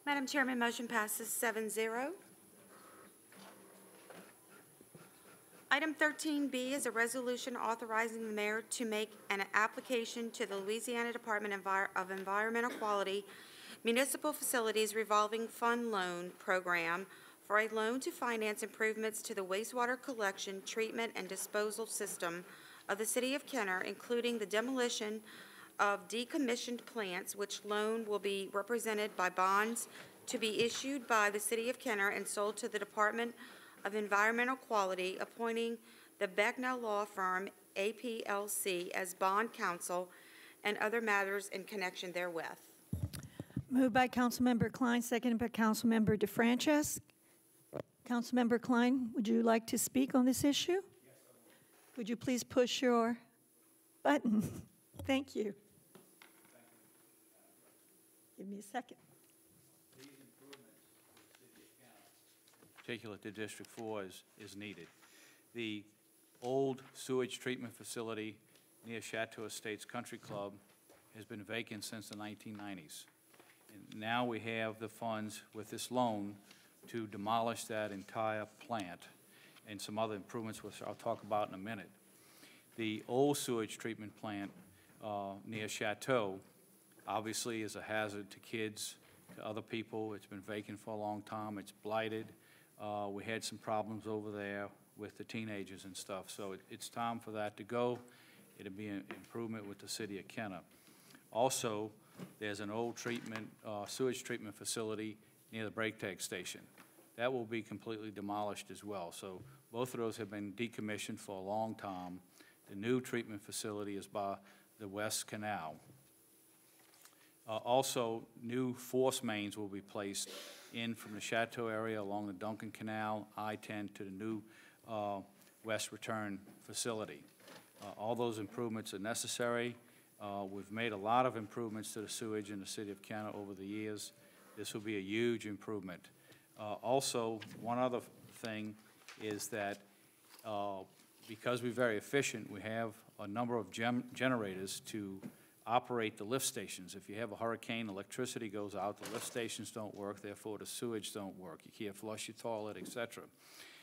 Madam Chairman, motion passes 7-0. Item 13B is a resolution authorizing the mayor to make an application to the Louisiana Department of Environmental Quality Municipal Facilities Revolving Fund Loan Program for a loan to finance improvements to the wastewater collection, treatment, and disposal system of the city of Kenner, including the demolition of decommissioned plants, which loan will be represented by bonds to be issued by the city of Kenner and sold to the Department of Environmental Quality, appointing the Becknell Law Firm, APLC, as bond counsel and other matters in connection therewith. Moved by Councilmember Cline, seconded by Councilmember DeFrancesch. Councilmember Cline, would you like to speak on this issue? Would you please push your button? Thank you. Give me a second. Particular to District 4 is, is needed. The old sewage treatment facility near Chateau Estates Country Club has been vacant since the 1990s. And now we have the funds with this loan to demolish that entire plant and some other improvements, which I'll talk about in a minute. The old sewage treatment plant uh, near Chateau obviously is a hazard to kids, to other people. It's been vacant for a long time. It's blighted. Uh, We had some problems over there with the teenagers and stuff, so it- it's time for that to go. It'll be an improvement with the city of Kenner. Also, there's an old treatment, uh, sewage treatment facility near the brake tag station. That will be completely demolished as well. So both of those have been decommissioned for a long time. The new treatment facility is by the West Canal. Uh, Also, new force mains will be placed in from the Chateau area along the Duncan Canal, I-10 to the new uh, West Return facility. Uh, All those improvements are necessary. Uh, We've made a lot of improvements to the sewage in the city of Kenner over the years. This will be a huge improvement. Uh, Also, one other thing is that uh, because we're very efficient, we have a number of generators to operate the lift stations. If you have a hurricane, electricity goes out, the lift stations don't work, therefore the sewage don't work. You can't flush your toilet, et cetera.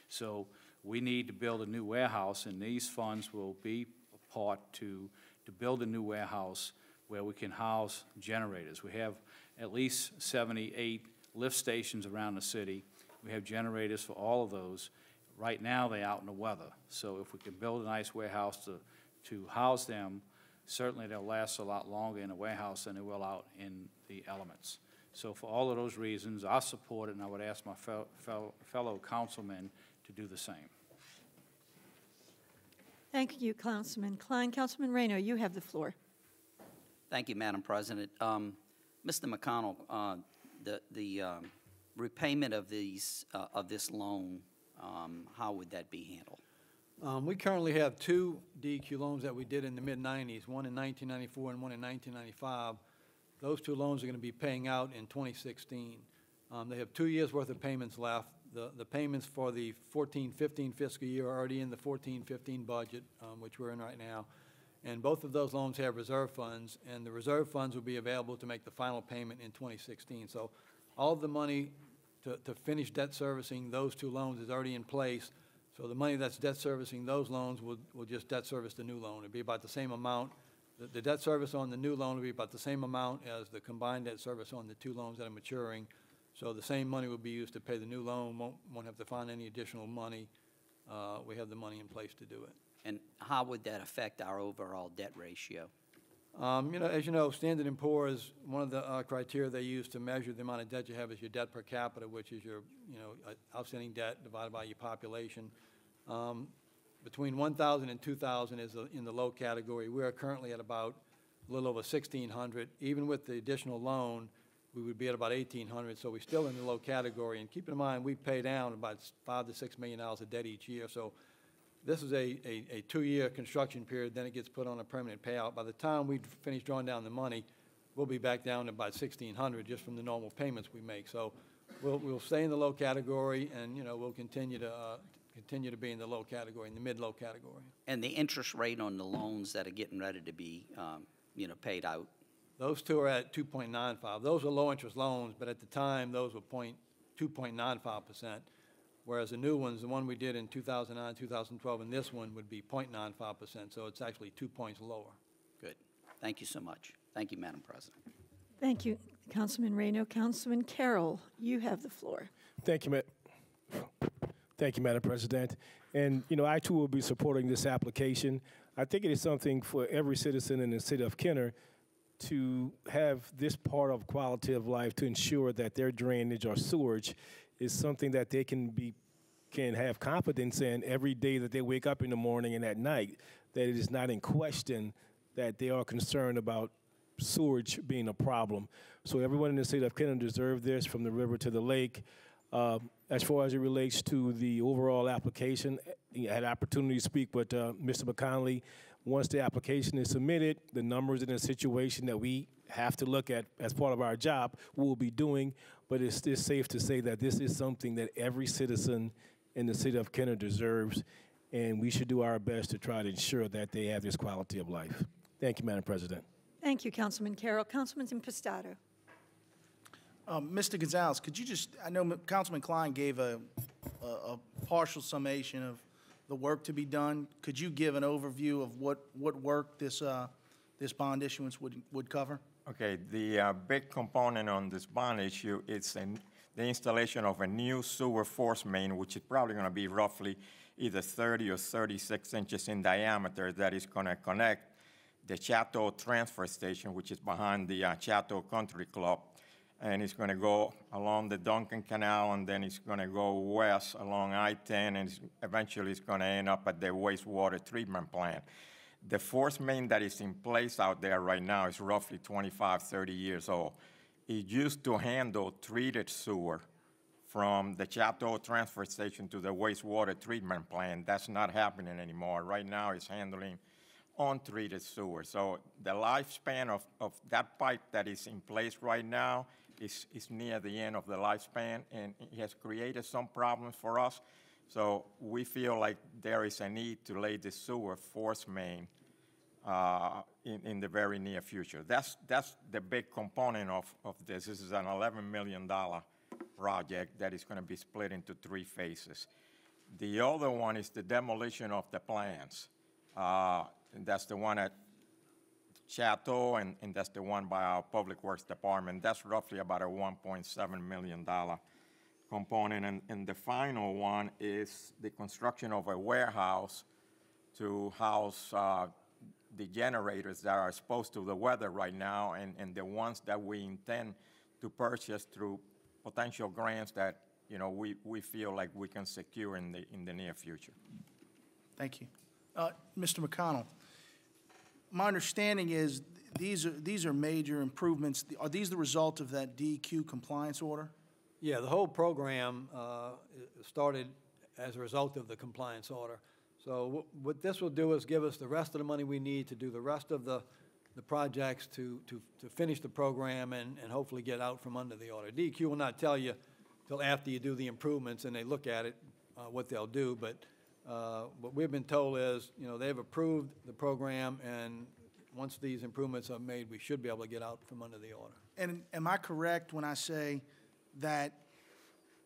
So we need to build a new warehouse, and these funds will be a part to, to build a new warehouse where we can house generators. We have at least 78 lift stations around the city. We have generators for all of those. Right now, they're out in the weather. So if we can build a nice warehouse to, to house them, certainly they'll last a lot longer in a warehouse than they will out in the elements. So for all of those reasons, I support it, and I would ask my fel- fel- fellow councilmen to do the same. Thank you, Councilman Cline. Councilman Reynaud, you have the floor. Thank you, Madam President. Um, Mr. McConnell, uh, the, the um, repayment of these, uh, of this loan, um, how would that be handled? Um, We currently have two DEQ loans that we did in the mid-'90s, one in 1994 and one in 1995. Those two loans are going to be paying out in 2016. Um, They have two years' worth of payments left. The the payments for the 14-15 fiscal year are already in the 14-15 budget, um, which we're in right now. And both of those loans have reserve funds, and the reserve funds will be available to make the final payment in 2016. So all of the money to, to finish debt servicing those two loans is already in place. So the money that's debt servicing those loans will, will just debt service the new loan. It'd be about the same amount. The, the debt service on the new loan will be about the same amount as the combined debt service on the two loans that are maturing. So the same money will be used to pay the new loan, won't, won't have to find any additional money. Uh, we have the money in place to do it. And how would that affect our overall debt ratio? Um, You know, as you know, Standard and Poor's, one of the uh, criteria they use to measure the amount of debt you have is your debt per capita, which is your, you know, uh, outstanding debt divided by your population. Um, Between 1,000 and 2,000 is uh, in the low category. We are currently at about a little over 1,600. Even with the additional loan, we would be at about 1,800, so we're still in the low category. And keep in mind, we pay down about five to $6 million of debt each year, so this is a, a, a two-year construction period, then it gets put on a permanent payout. By the time we finish drawing down the money, we'll be back down to about sixteen hundred just from the normal payments we make. So we'll, we'll stay in the low category and, you know, we'll continue to, uh, continue to be in the low category, in the mid-low category. And the interest rate on the loans that are getting ready to be, um, you know, paid out? Those two are at two point nine five. Those are low-interest loans, but at the time, those were point, two point nine five percent. Whereas the new ones, the one we did in two thousand nine, two thousand twelve, and this one would be 0.95 percent, so it's actually two points lower. Good. Thank you so much. Thank you, Madam President. Thank you, Councilman Reynaud. Councilman Carroll, you have the floor. Thank you, Ma- Thank you, Madam President. And, you know, I too will be supporting this application. I think it is something for every citizen in the city of Kenner to have this part of quality of life to ensure that their drainage or sewage is something that they can be can have confidence in every day that they wake up in the morning and at night that it is not in question that they are concerned about sewage being a problem. So everyone in the state of Kenner deserve this from the river to the lake. Uh, as far as it relates to the overall application, I had opportunity to speak with uh, Mr. McConnell. Once the application is submitted, the numbers in the situation that we have to look at as part of our job, we'll be doing. But it's, it's safe to say that this is something that every citizen in the city of Kenner deserves, and we should do our best to try to ensure that they have this quality of life. Thank you, Madam President. Thank you, Councilman Carroll. Councilman Impastato. Um, Mr. Gonzalez, could you just, I know Councilman Cline gave a, a, a partial summation of the work to be done. Could you give an overview of what, what work this, uh, this bond issuance would, would cover? Okay, the uh, big component on this bond issue is an- the installation of a new sewer force main, which is probably going to be roughly either 30 or 36 inches in diameter, that is going to connect the Chateau Transfer Station, which is behind the uh, Chateau Country Club, and it's going to go along the Duncan Canal, and then it's going to go west along I-10, and it's- eventually it's going to end up at the wastewater treatment plant. The force main that is in place out there right now is roughly 25, 30 years old. It used to handle treated sewer from the Chateau Transfer Station to the wastewater treatment plant. That's not happening anymore. Right now, it's handling untreated sewer. So the lifespan of, of that pipe that is in place right now is, is near the end of the lifespan, and it has created some problems for us. So we feel like there is a need to lay the sewer force main uh, in, in the very near future. That's, that's the big component of, of this. This is an $11 million project that is going to be split into three phases. The other one is the demolition of the plants. Uh, that's the one at Chateau, and, and that's the one by our Public Works Department. That's roughly about a $1.7 million component. And, and the final one is the construction of a warehouse to house uh, the generators that are exposed to the weather right now and, and the ones that we intend to purchase through potential grants that, you know, we, we feel like we can secure in the, in the near future. Thank you. Uh, Mr. McConnell, my understanding is these are, these are major improvements. Are these the result of that DEQ compliance order? Yeah, the whole program uh, started as a result of the compliance order. So wh- what this will do is give us the rest of the money we need to do the rest of the, the projects to, to, to finish the program and, and hopefully get out from under the order. DEQ will not tell you till after you do the improvements and they look at it, uh, what they'll do, but uh, what we've been told is, you know, they've approved the program and once these improvements are made, we should be able to get out from under the order. And am I correct when I say that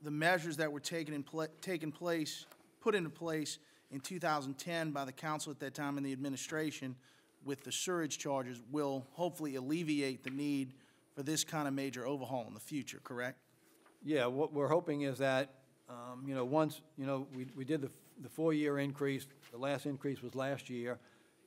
the measures that were taken in, pla- taken place, put into place in 2010 by the council at that time and the administration with the surge charges will hopefully alleviate the need for this kind of major overhaul in the future, correct? Yeah, what we're hoping is that, um, you know, once, you know, we, we did the, the four-year increase, the last increase was last year,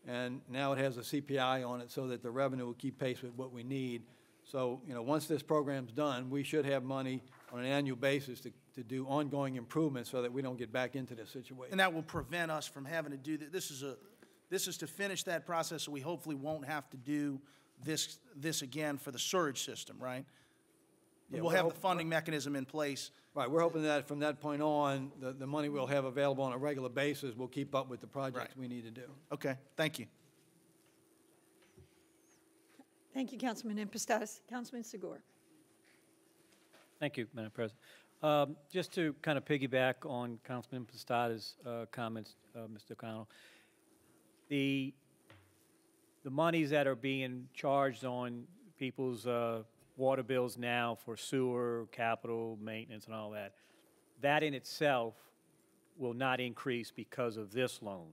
and now it has a CPI on it so that the revenue will keep pace with what we need. So, you know, once this program's done, we should have money on an annual basis to, to do ongoing improvements so that we don't get back into this situation. And that will prevent us from having to do, that. this is a, this is to finish that process, so we hopefully won't have to do this, this again for the surge system, right? Yeah, We'll we're have the funding mechanism in place. Right, we're hoping that from that point on, the, the money we'll have available on a regular basis will keep up with the projects we need to do. Okay, thank you. Thank you, Councilman Impustatus. Councilman Sigur. Thank you, Madam President. Um, Just to kind of piggyback on Councilman Pastada's uh, comments, uh, Mr. O'Connell, the, the monies that are being charged on people's uh, water bills now for sewer, capital, maintenance, and all that, that in itself will not increase because of this loan.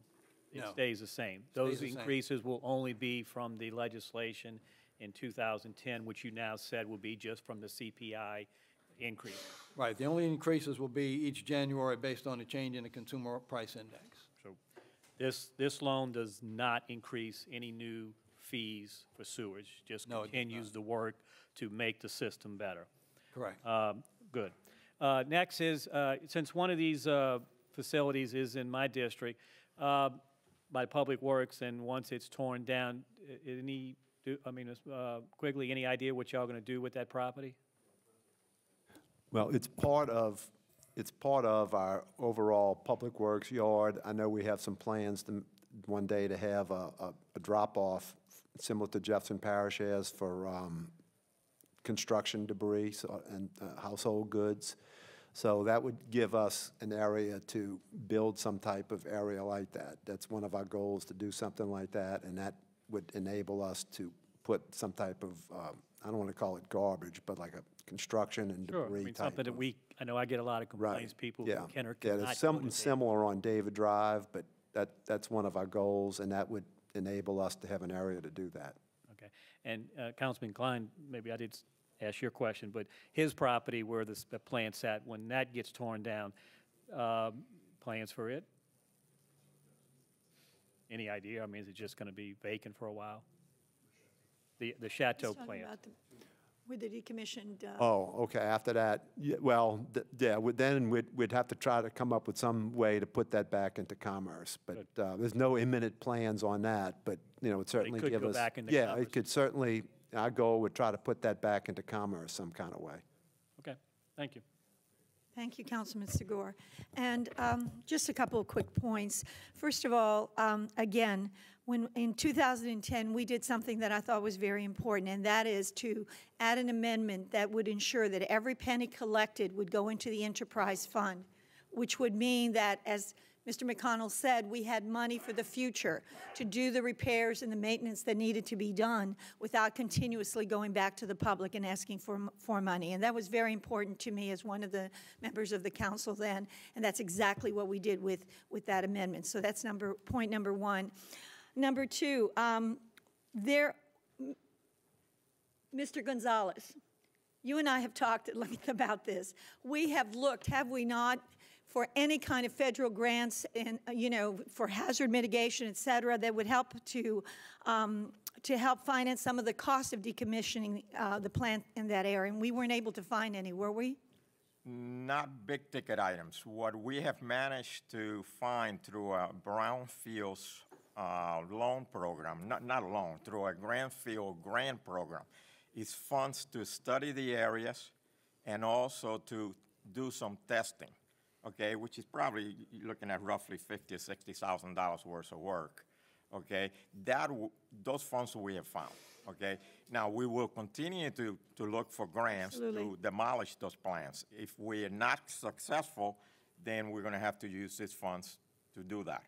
It No. stays the same. Stays Those the same. increases will only be from the legislation in 2010, which you now said will be just from the CPI increase. Right, the only increases will be each January based on a change in the consumer price index. So this, this loan does not increase any new fees for sewage, just No, continues the work to make the system better. Correct. Um, Good. Uh, Next is, uh, since one of these uh, facilities is in my district, uh, by Public Works, and once it's torn down, any, do- I mean, uh, Quigley, any idea what y'all going to do with that property? Well, it's part of, it's part of our overall Public Works yard. I know we have some plans to, one day to have a, a, a drop-off similar to Jefferson Parish has for, um, construction debris so- and uh, household goods. So that would give us an area to build some type of area like that. That's one of our goals, to do something like that, and that would enable us to put some type of, um, I don't want to call it garbage, but like a construction and Sure, I debris mean, type something that of- we, I know I get a lot of Right, complaints, people yeah. can or Yeah, cannot there's go something to similar on David Drive, but that, that's one of our goals, and that would enable us to have an area to do that. Okay. And uh, Councilman Cline, maybe I did s- ask your question, but his property where the s- the plant sat, when that gets torn down, um, plans for it? Any idea? I mean, is it just going to be vacant for a while? The the Chateau He's talking plant? about the- With the decommissioned, uh, Oh, okay, after that, yeah, well, th- yeah, would- then we'd, we'd have to try to come up with some way to put that back into commerce. But uh, there's no imminent plans on that, but, you know, it certainly could give go us. back into Yeah, commerce. it could certainly, our goal would try to put that back into commerce some kind of way. Okay, thank you. Thank you, Councilman Sigur. And um, just a couple of quick points. First of all, um, again, when, in 2010, we did something that I thought was very important, and that is to add an amendment that would ensure that every penny collected would go into the enterprise fund, which would mean that, as Mr. McConnell said, we had money for the future to do the repairs and the maintenance that needed to be done without continuously going back to the public and asking for, for money. And that was very important to me as one of the members of the council then, and that's exactly what we did with, with that amendment. So that's number, point number one. Number two, um, there, Mr. Gonzalez, you and I have talked about this. We have looked, have we not, for any kind of federal grants and, uh, you know, for hazard mitigation, et cetera, that would help to, um, to help finance some of the cost of decommissioning uh, the plant in that area. And we weren't able to find any, were we? Not big ticket items. What we have managed to find through a brownfields uh, loan program, not, not loan, through a greenfield grant program, is funds to study the areas and also to do some testing, okay, which is probably looking at roughly fifty or sixty thousand dollars worth of work, okay? That w- those funds we have found, okay. Now we will continue to to look for grants Absolutely. to demolish those plants. If we are not successful, then we're going to have to use these funds to do that.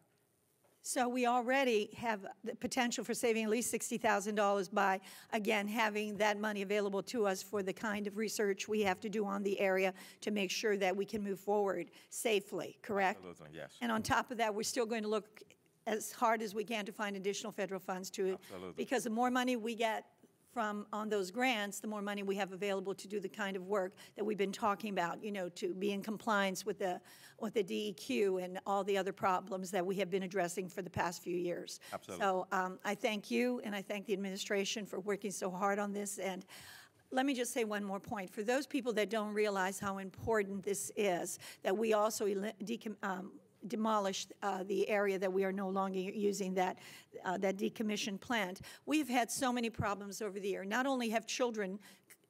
So we already have the potential for saving at least $60,000 by, again, having that money available to us for the kind of research we have to do on the area to make sure that we can move forward safely, correct? Absolutely, yes. And on top of that, we're still going to look as hard as we can to find additional federal funds to, Absolutely. because the more money we get from, on those grants, the more money we have available to do the kind of work that we've been talking about, you know, to be in compliance with the, with the DEQ and all the other problems that we have been addressing for the past few years. Absolutely. So um, I thank you, and I thank the administration for working so hard on this, and let me just say one more point. For those people that don't realize how important this is, that we also decom- um, demolish uh, the area that we are no longer using that, uh, that decommissioned plant. We've had so many problems over the year. Not only have children,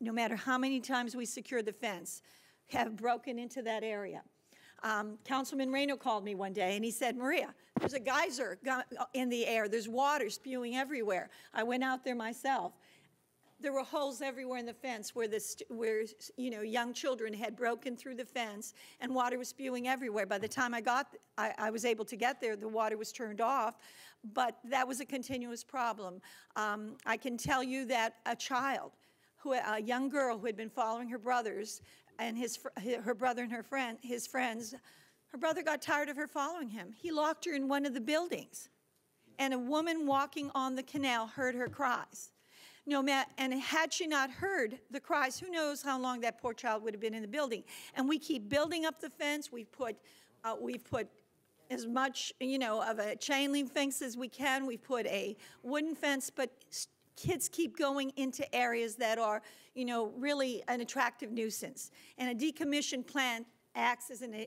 no matter how many times we secure the fence, have broken into that area. Um, Councilman Reynaud called me one day and he said, Maria, there's a geyser in the air. There's water spewing everywhere. I went out there myself there were holes everywhere in the fence where the st- where you know young children had broken through the fence and water was spewing everywhere. By the time I got, I, I was able to get there, the water was turned off, but that was a continuous problem. Um, I can tell you that a child, who a young girl who had been following her brothers and his her brother and her friend his friends, her brother got tired of her following him. He locked her in one of the buildings, and a woman walking on the canal heard her cries no matter, and had she not heard the cries, who knows how long that poor child would have been in the building. And we keep building up the fence. We've put, uh, we've put as much, you know, of a chain link fence as we can. We've put a wooden fence, but kids keep going into areas that are, you know, really an attractive nuisance. And a decommissioned plant acts as an,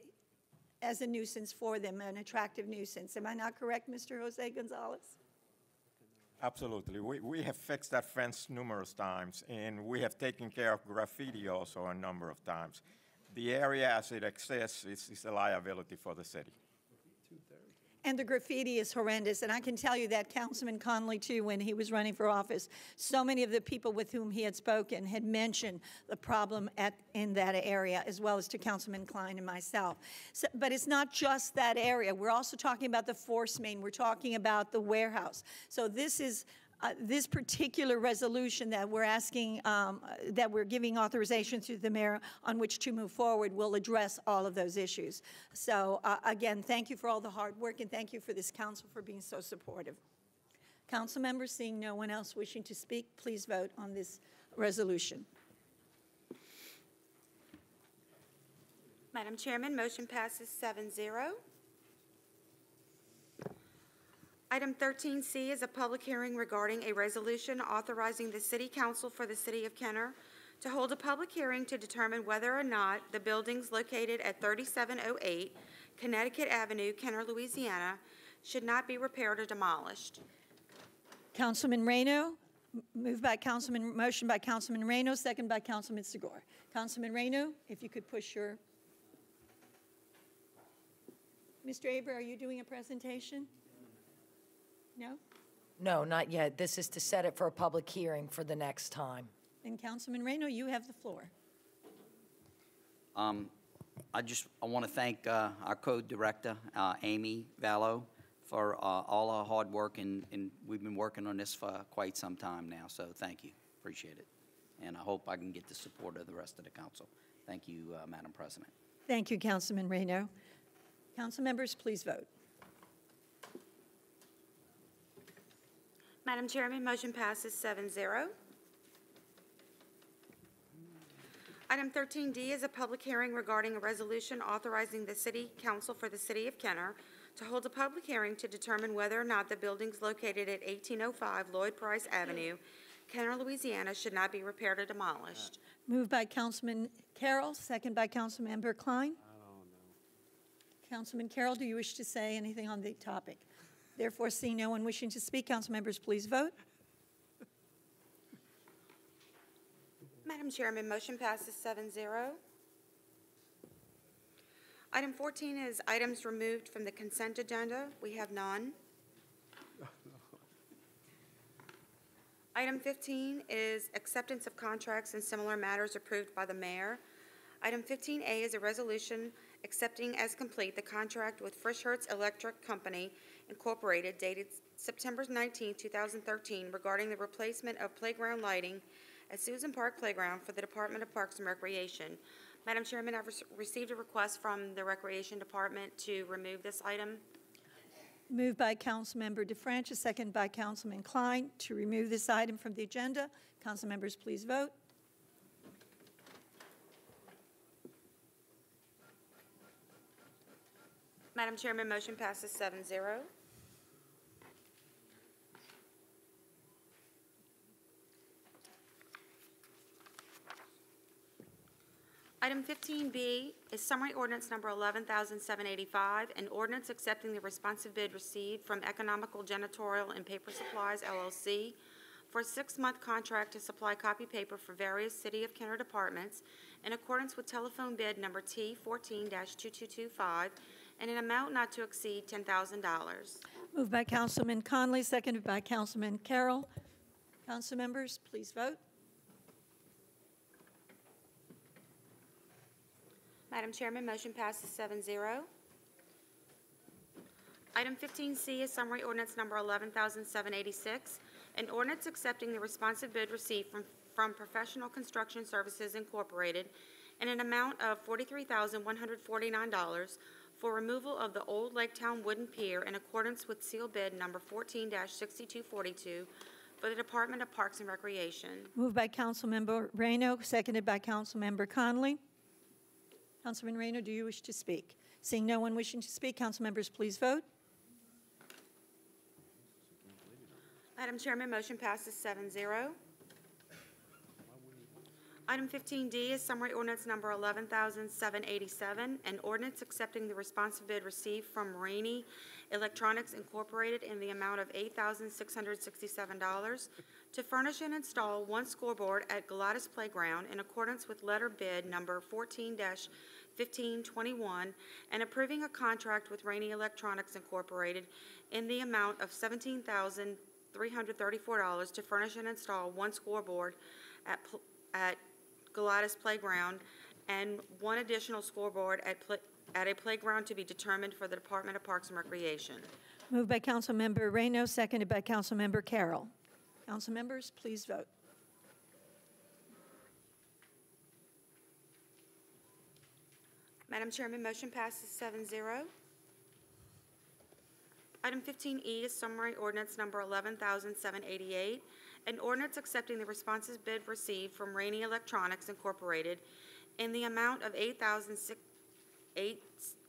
as a nuisance for them, an attractive nuisance. Am I not correct, Mr. Jose Gonzalez? Absolutely. We, we have fixed that fence numerous times, and we have taken care of graffiti also a number of times. The area as it exists is, is a liability for the city. And the graffiti is horrendous. And I can tell you that Councilman Conley, too, when he was running for office, so many of the people with whom he had spoken had mentioned the problem at, in that area, as well as to Councilman Cline and myself. So, but it's not just that area. We're also talking about the force main. We're talking about the warehouse. So this is uh, this particular resolution that we're asking, um, uh, that we're giving authorization to the mayor on which to move forward will address all of those issues. So uh, again, thank you for all the hard work and thank you for this council for being so supportive. Council members, seeing no one else wishing to speak, please vote on this resolution. Madam Chairman, motion passes 7-0. Item 13C is a public hearing regarding a resolution authorizing the City Council for the City of Kenner to hold a public hearing to determine whether or not the buildings located at 3708 Connecticut Avenue, Kenner, Louisiana, should not be repaired or demolished. Councilman Reynaud, moved by Councilman, motion by Councilman Reynaud, second by Councilman Sigur. Councilman Reynaud, if you could push your. Mr. Hebert, are you doing a presentation? No? No, not yet. This is to set it for a public hearing for the next time. And Councilman Reynaud, you have the floor. Um, I just, I want to thank uh, our code director, uh, Amy Vallo, for uh, all her hard work, and, and we've been working on this for quite some time now, so thank you, appreciate it. And I hope I can get the support of the rest of the council. Thank you, uh, Madam President. Thank you, Councilman Reynaud. Council members, please vote. Madam Chairman, motion passes 7-0. Item 13D is a public hearing regarding a resolution authorizing the City Council for the City of Kenner to hold a public hearing to determine whether or not the buildings located at 1805 Lloyd Price Avenue, Kenner, Louisiana, should not be repaired or demolished. Moved by Councilman Carroll, second by Councilmember Cline. Councilman Carroll, do you wish to say anything on the topic? Therefore, seeing no one wishing to speak, council members, please vote. Madam Chairman, motion passes 7-0. Item 14 is items removed from the consent agenda. We have none. Item 15 is acceptance of contracts and similar matters approved by the mayor. Item 15A is a resolution accepting as complete the contract with Frischhertz Electric Company Incorporated dated September 19, 2013 regarding the replacement of playground lighting at Susan Park Playground for the Department of Parks and Recreation. Madam Chairman, I've rec- received a request from the Recreation Department to remove this item. Moved by Councilmember DeFrancesch, second by Councilman Cline, to remove this item from the agenda. Council members, please vote. Madam Chairman, motion passes 7-0. Item 15B is summary ordinance number 11,785, an ordinance accepting the responsive bid received from Economical Janitorial and Paper Supplies LLC for a six-month contract to supply copy paper for various City of Kenner departments in accordance with telephone bid number T 14-2225 and an amount not to exceed $10,000. Moved by Councilman Conley, seconded by Councilman Carroll. Council members, please vote. Madam Chairman, motion passes 7-0. Item 15C is summary ordinance number 11,786, an ordinance accepting the responsive bid received from, from Professional Construction Services Incorporated in an amount of $43,149 for removal of the old Laketown wooden pier in accordance with seal bid number 14-6242 for the Department of Parks and Recreation. Moved by Councilmember Reynaud, seconded by Councilmember Conley. Councilman Reynaud, do you wish to speak? Seeing no one wishing to speak, council members, please vote. Madam Chairman, motion passes 7-0. Item 15D is summary ordinance number 11,787, an ordinance accepting the responsive bid received from Rainey Electronics Incorporated in the amount of $8,667 to furnish and install one scoreboard at Galatas Playground in accordance with letter bid number 14-1521 and approving a contract with Rainey Electronics Incorporated in the amount of $17,334 to furnish and install one scoreboard at, at Galatas Playground and one additional scoreboard at, at a playground to be determined for the Department of Parks and Recreation. Moved by Councilmember Reynaud, seconded by Councilmember Carroll. Council members, please vote. Madam Chairman, motion passes 7-0. Item 15E is summary ordinance number 11,788, an ordinance accepting the responses bid received from Rainey Electronics Incorporated in the amount of $8,006 eight-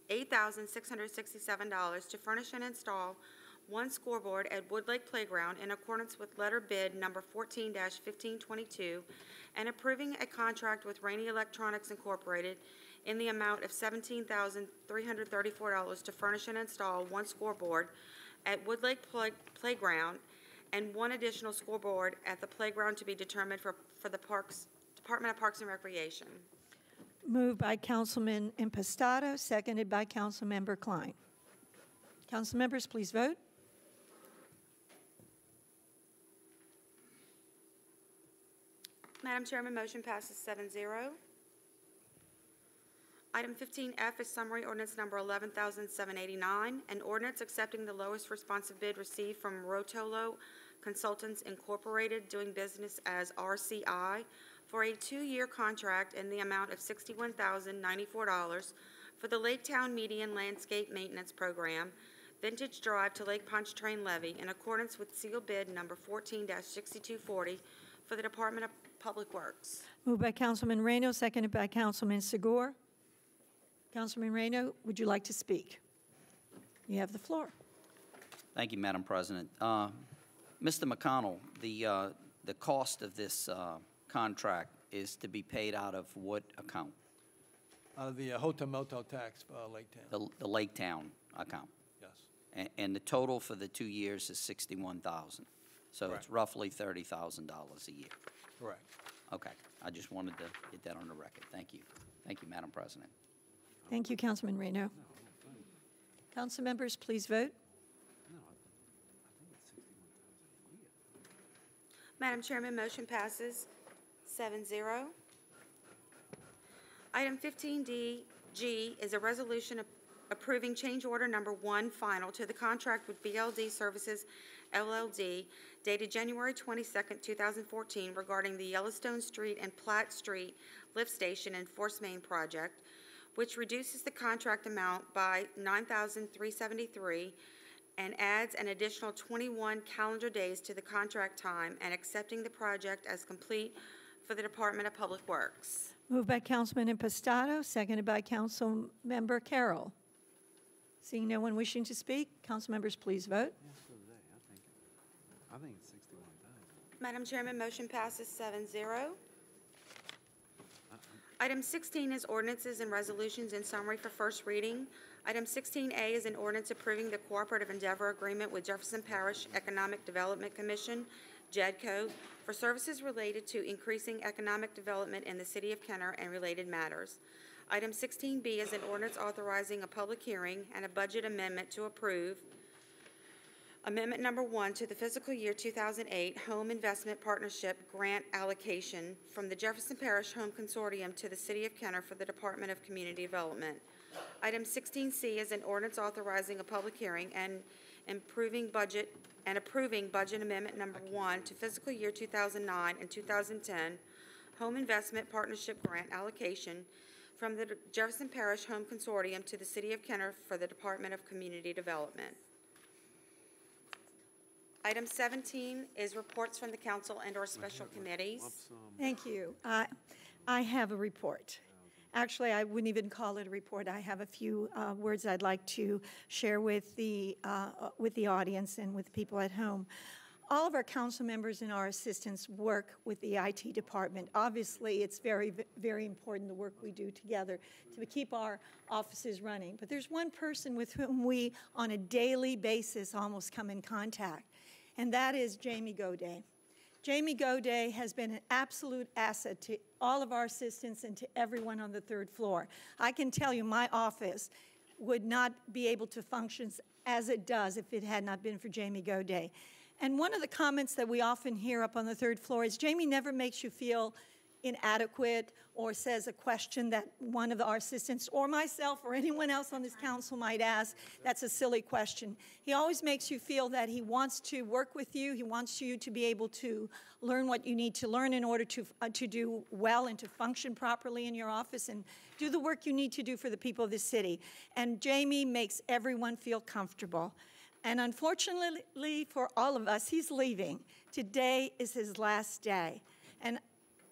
$8,667 to furnish and install one scoreboard at Woodlake Playground in accordance with letter bid number 14-1522 and approving a contract with Rainey Electronics Incorporated in the amount of $17,334 to furnish and install one scoreboard at Woodlake Play- Playground and one additional scoreboard at the playground to be determined for, for the Parks, Department of Parks and Recreation. Moved by Councilman Impastato, seconded by Councilmember Cline. Council members, please vote. Madam Chairman, motion passes 7-0. Item 15F is summary ordinance number 11,789, an ordinance accepting the lowest responsive bid received from Rotolo Consultants Incorporated, doing business as RCI, for a two-year contract in the amount of $61,094 for the Lake Town Median Landscape Maintenance Program, Vintage Drive to Lake Pontchartrain Levee, in accordance with seal bid number 14-6240 for the Department of Public Works. Moved by Councilman Reynaud, seconded by Councilman Sigur. Councilman Reynaud, would you like to speak? You have the floor. Thank you, Madam President. Uh, Mr. McConnell, the, uh, the cost of this uh, contract is to be paid out of what account? Out of the uh, hotel motel tax, uh, Lake Town, The, the Lake Town account? yes. A- And the total for the two years is 61,000. So it's roughly $30,000 a year. Correct. Okay, I just wanted to get that on the record. Thank you. Thank you, Madam President. Thank you, Councilman Reynaud. Council members, please vote. Madam Chairman, motion passes 7-0. Item 15D G is a resolution approving change order number one final to the contract with BLD Services LLD dated January 22nd, 2014 regarding the Yellowstone Street and Platt Street Lift Station and Force Main Project, which reduces the contract amount by 9373 and adds an additional 21 calendar days to the contract time and accepting the project as complete for the Department of Public Works. Moved by Councilman Impastato, seconded by Council Member Carroll. Seeing no one wishing to speak, council members, please vote. I think it's sixty-one thousand. Madam Chairman, motion passes 7-0. Item 16 is ordinances and resolutions in summary for first reading. Item 16A is an ordinance approving the cooperative endeavor agreement with Jefferson Parish Economic Development Commission, JEDCO, for services related to increasing economic development in the city of Kenner and related matters. Item 16B is an ordinance authorizing a public hearing and a budget amendment to approve Amendment number one to the fiscal year 2008 Home Investment Partnership Grant Allocation from the Jefferson Parish Home Consortium to the City of Kenner for the Department of Community Development. Item 16C is an ordinance authorizing a public hearing and improving budget, and approving budget amendment number one to fiscal year 2009 and 2010 Home Investment Partnership Grant Allocation from the Jefferson Parish Home Consortium to the City of Kenner for the Department of Community Development. Item 17 is reports from the council and/or special committees. Thank you. I I have a report. Actually, I wouldn't even call it a report. I have a few uh, words I'd like to share with the, uh, with the audience and with people at home. All of our council members and our assistants work with the IT department. Obviously, it's very, very important the work we do together to keep our offices running. But there's one person with whom we, on a daily basis, almost come in contact, and that is Jamie Goday. Jamie Goday has been an absolute asset to all of our assistants and to everyone on the third floor. I can tell you, my office would not be able to function as it does if it had not been for Jamie Goday. And one of the comments that we often hear up on the third floor is Jamie never makes you feel inadequate or says a question that one of our assistants or myself or anyone else on this council might ask that's a silly question. He always makes you feel that he wants to work with you. He wants you to be able to learn what you need to learn in order to, uh, to do well and to function properly in your office and do the work you need to do for the people of the city. And Jamie makes everyone feel comfortable. And unfortunately for all of us, he's leaving. Today is his last day. And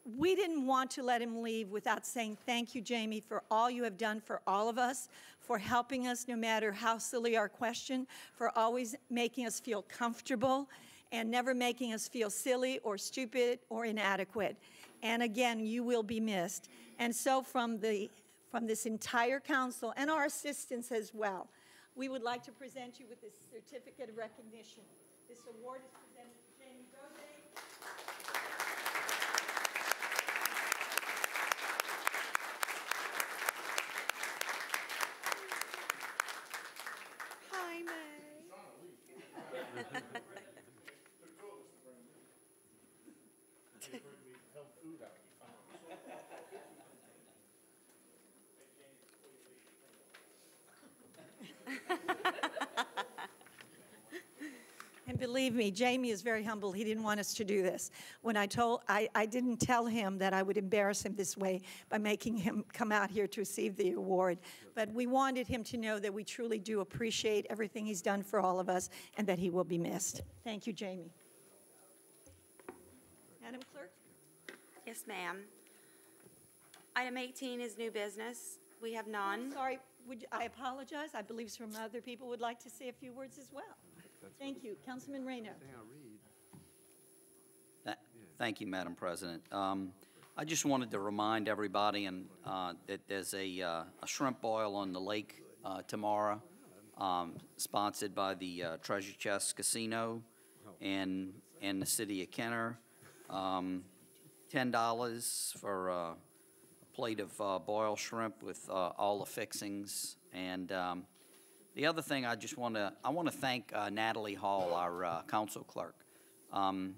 we didn't want to let him leave without saying thank you, Jamie, for all you have done for all of us, for helping us no matter how silly our question, for always making us feel comfortable and never making us feel silly or stupid or inadequate. And again, you will be missed. And so from the from this entire council and our assistants as well, we would like to present you with this certificate of recognition. This award is presented to Jamie Goday. Hi, believe me, Jamie is very humble. He didn't want us to do this. When I told, I, I didn't tell him that I would embarrass him this way by making him come out here to receive the award. But we wanted him to know that we truly do appreciate everything he's done for all of us and that he will be missed. Thank you, Jamie. Madam Clerk? Yes, ma'am. Item 18 is new business. We have none. Sorry, would, you- I apologize. I believe some other people would like to say a few words as well. Thank you. Councilman Reynaud. Th- Thank you, Madam President. Um, I just wanted to remind everybody and, uh, that there's a uh, a shrimp boil on the lake uh, tomorrow, um, sponsored by the uh, Treasure Chest Casino and, and the city of Kenner. Um, $10 for uh, a plate of uh, boiled shrimp with uh, all the fixings. And um, the other thing I just want to, I want to thank uh, Natalie Hall, our uh, council clerk, um,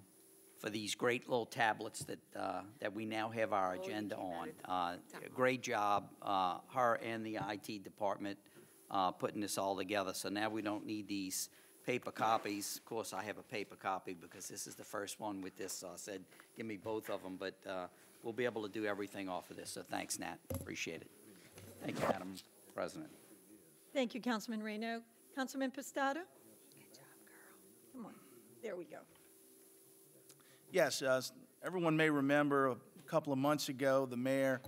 for these great little tablets that, uh, that we now have our agenda on. Uh, Great job, uh, her and the IT department uh, putting this all together. So now we don't need these paper copies. Of course, I have a paper copy because this is the first one with this, so I said, give me both of them. But uh, we'll be able to do everything off of this, so thanks, Nat. Appreciate it. Thank you, Madam President. Thank you, Councilman Reynaud. Councilman Impastato? Good job, girl. Come on. There we go. Yes, uh, everyone may remember a couple of months ago, the mayor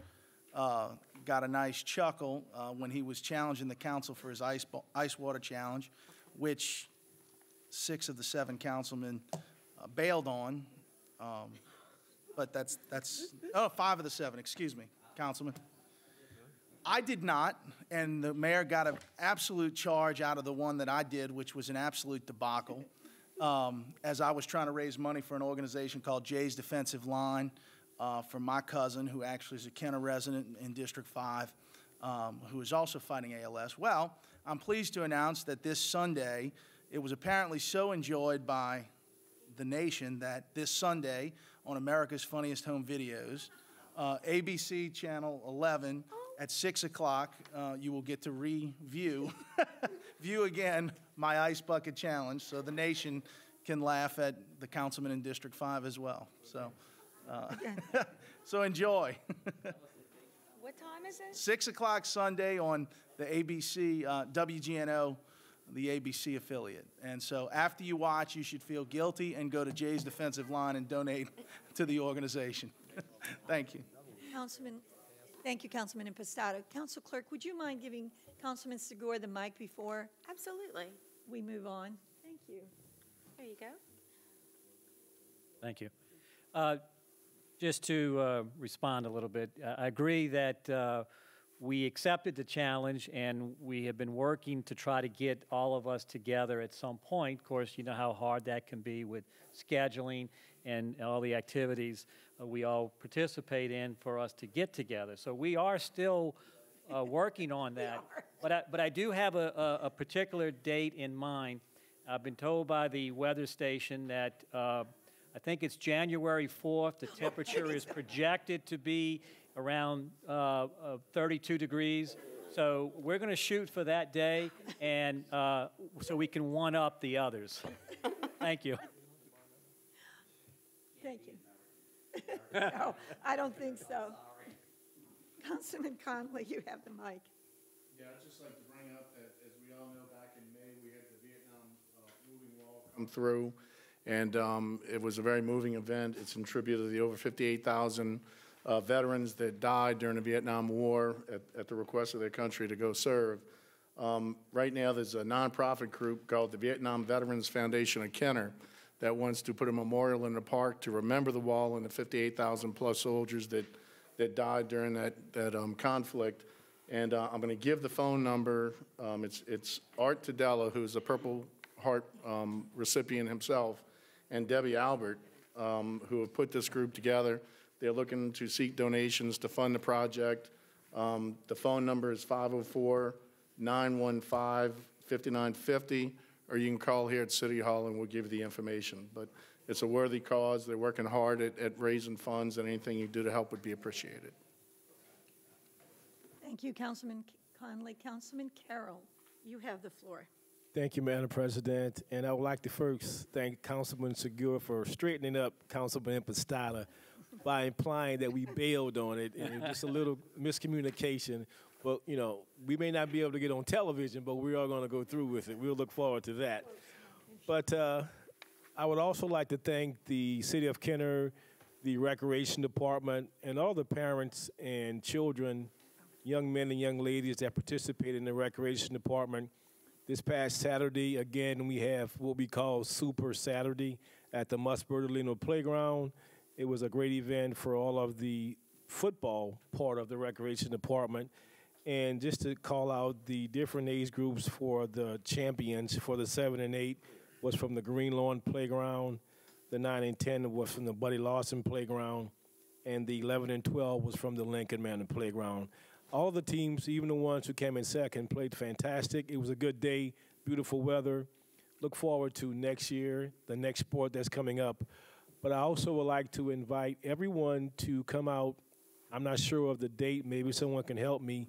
uh, got a nice chuckle uh, when he was challenging the council for his ice, ice water challenge, which six of the seven councilmen uh, bailed on. Um, But that's, that's, oh, five of the seven, excuse me, Councilman. I did not, and the mayor got an absolute charge out of the one that I did, which was an absolute debacle. Um, As I was trying to raise money for an organization called Jay's Defensive Line uh, for my cousin, who actually is a Kenner resident in District 5, um, who is also fighting ALS. Well, I'm pleased to announce that this Sunday, it was apparently so enjoyed by the nation that this Sunday on America's Funniest Home Videos, uh, ABC Channel 11 at 6 o'clock, uh, you will get to review, view again my Ice Bucket Challenge so the nation can laugh at the councilman in District 5 as well. So, uh, so enjoy. What time is it? 6 o'clock Sunday on the ABC, uh, WGNO, the ABC affiliate. And so after you watch, you should feel guilty and go to Jay's Defensive Line and donate to the organization. Thank you. Councilman, thank you, Councilman Impastato. Council Clerk, would you mind giving Councilman Sigur the mic before Absolutely. we move on? Thank you. There you go. Thank you. Uh, Just to uh, respond a little bit, I I agree that uh, we accepted the challenge, and we have been working to try to get all of us together at some point. Of course, you know how hard that can be with scheduling and all the activities we all participate in for us to get together. So we are still uh, working on that. But I, but I do have a, a, a particular date in mind. I've been told by the weather station that uh, I think it's January 4th. The temperature is projected to be around uh, uh, 32 degrees. So we're going to shoot for that day, and uh, so we can one up the others. Thank you. Thank you. No, I don't think so. Councilman Conley, you have the mic. Yeah, I'd just like to bring up that, as we all know, back in May, we had the Vietnam uh, moving wall come through, and um, it was a very moving event. It's in tribute to the over 58,000 uh, veterans that died during the Vietnam War at, at the request of their country to go serve. Um, Right now, there's a nonprofit group called the Vietnam Veterans Foundation of Kenner that wants to put a memorial in the park to remember the wall and the 58,000-plus soldiers that, that died during that, that um, conflict. And uh, I'm going to give the phone number. Um, It's, it's Art Tadella, who's a Purple Heart um, recipient himself, and Debbie Albert, um, who have put this group together. They're looking to seek donations to fund the project. Um, The phone number is 504-915-5950, or you can call here at City Hall and we'll give you the information. But it's a worthy cause. They're working hard at, at raising funds, and anything you do to help would be appreciated. Thank you, Councilman Conley. Councilman Carroll, you have the floor. Thank you, Madam President. And I would like to first thank Councilman Sigur for straightening up Councilman Impastato by implying that we bailed on it. And it was just a little miscommunication. But, you know, we may not be able to get on television, but we are going to go through with it. We'll look forward to that. But uh, I would also like to thank the City of Kenner, the recreation department, and all the parents and children, young men and young ladies that participated in the recreation department. This past Saturday, again, we have what we call Super Saturday at the Muss Bertolino Playground. It was a great event for all of the football part of the recreation department. And just to call out the different age groups for the champions for the seven and eight was from the Green Lawn Playground. The nine and ten was from the Buddy Lawson Playground, and the eleven and twelve was from the Lincoln Manor Playground. All the teams, even the ones who came in second, played fantastic. It was a good day, beautiful weather. Look forward to next year, the next sport that's coming up. But I also would like to invite everyone to come out. I'm not sure of the date. Maybe someone can help me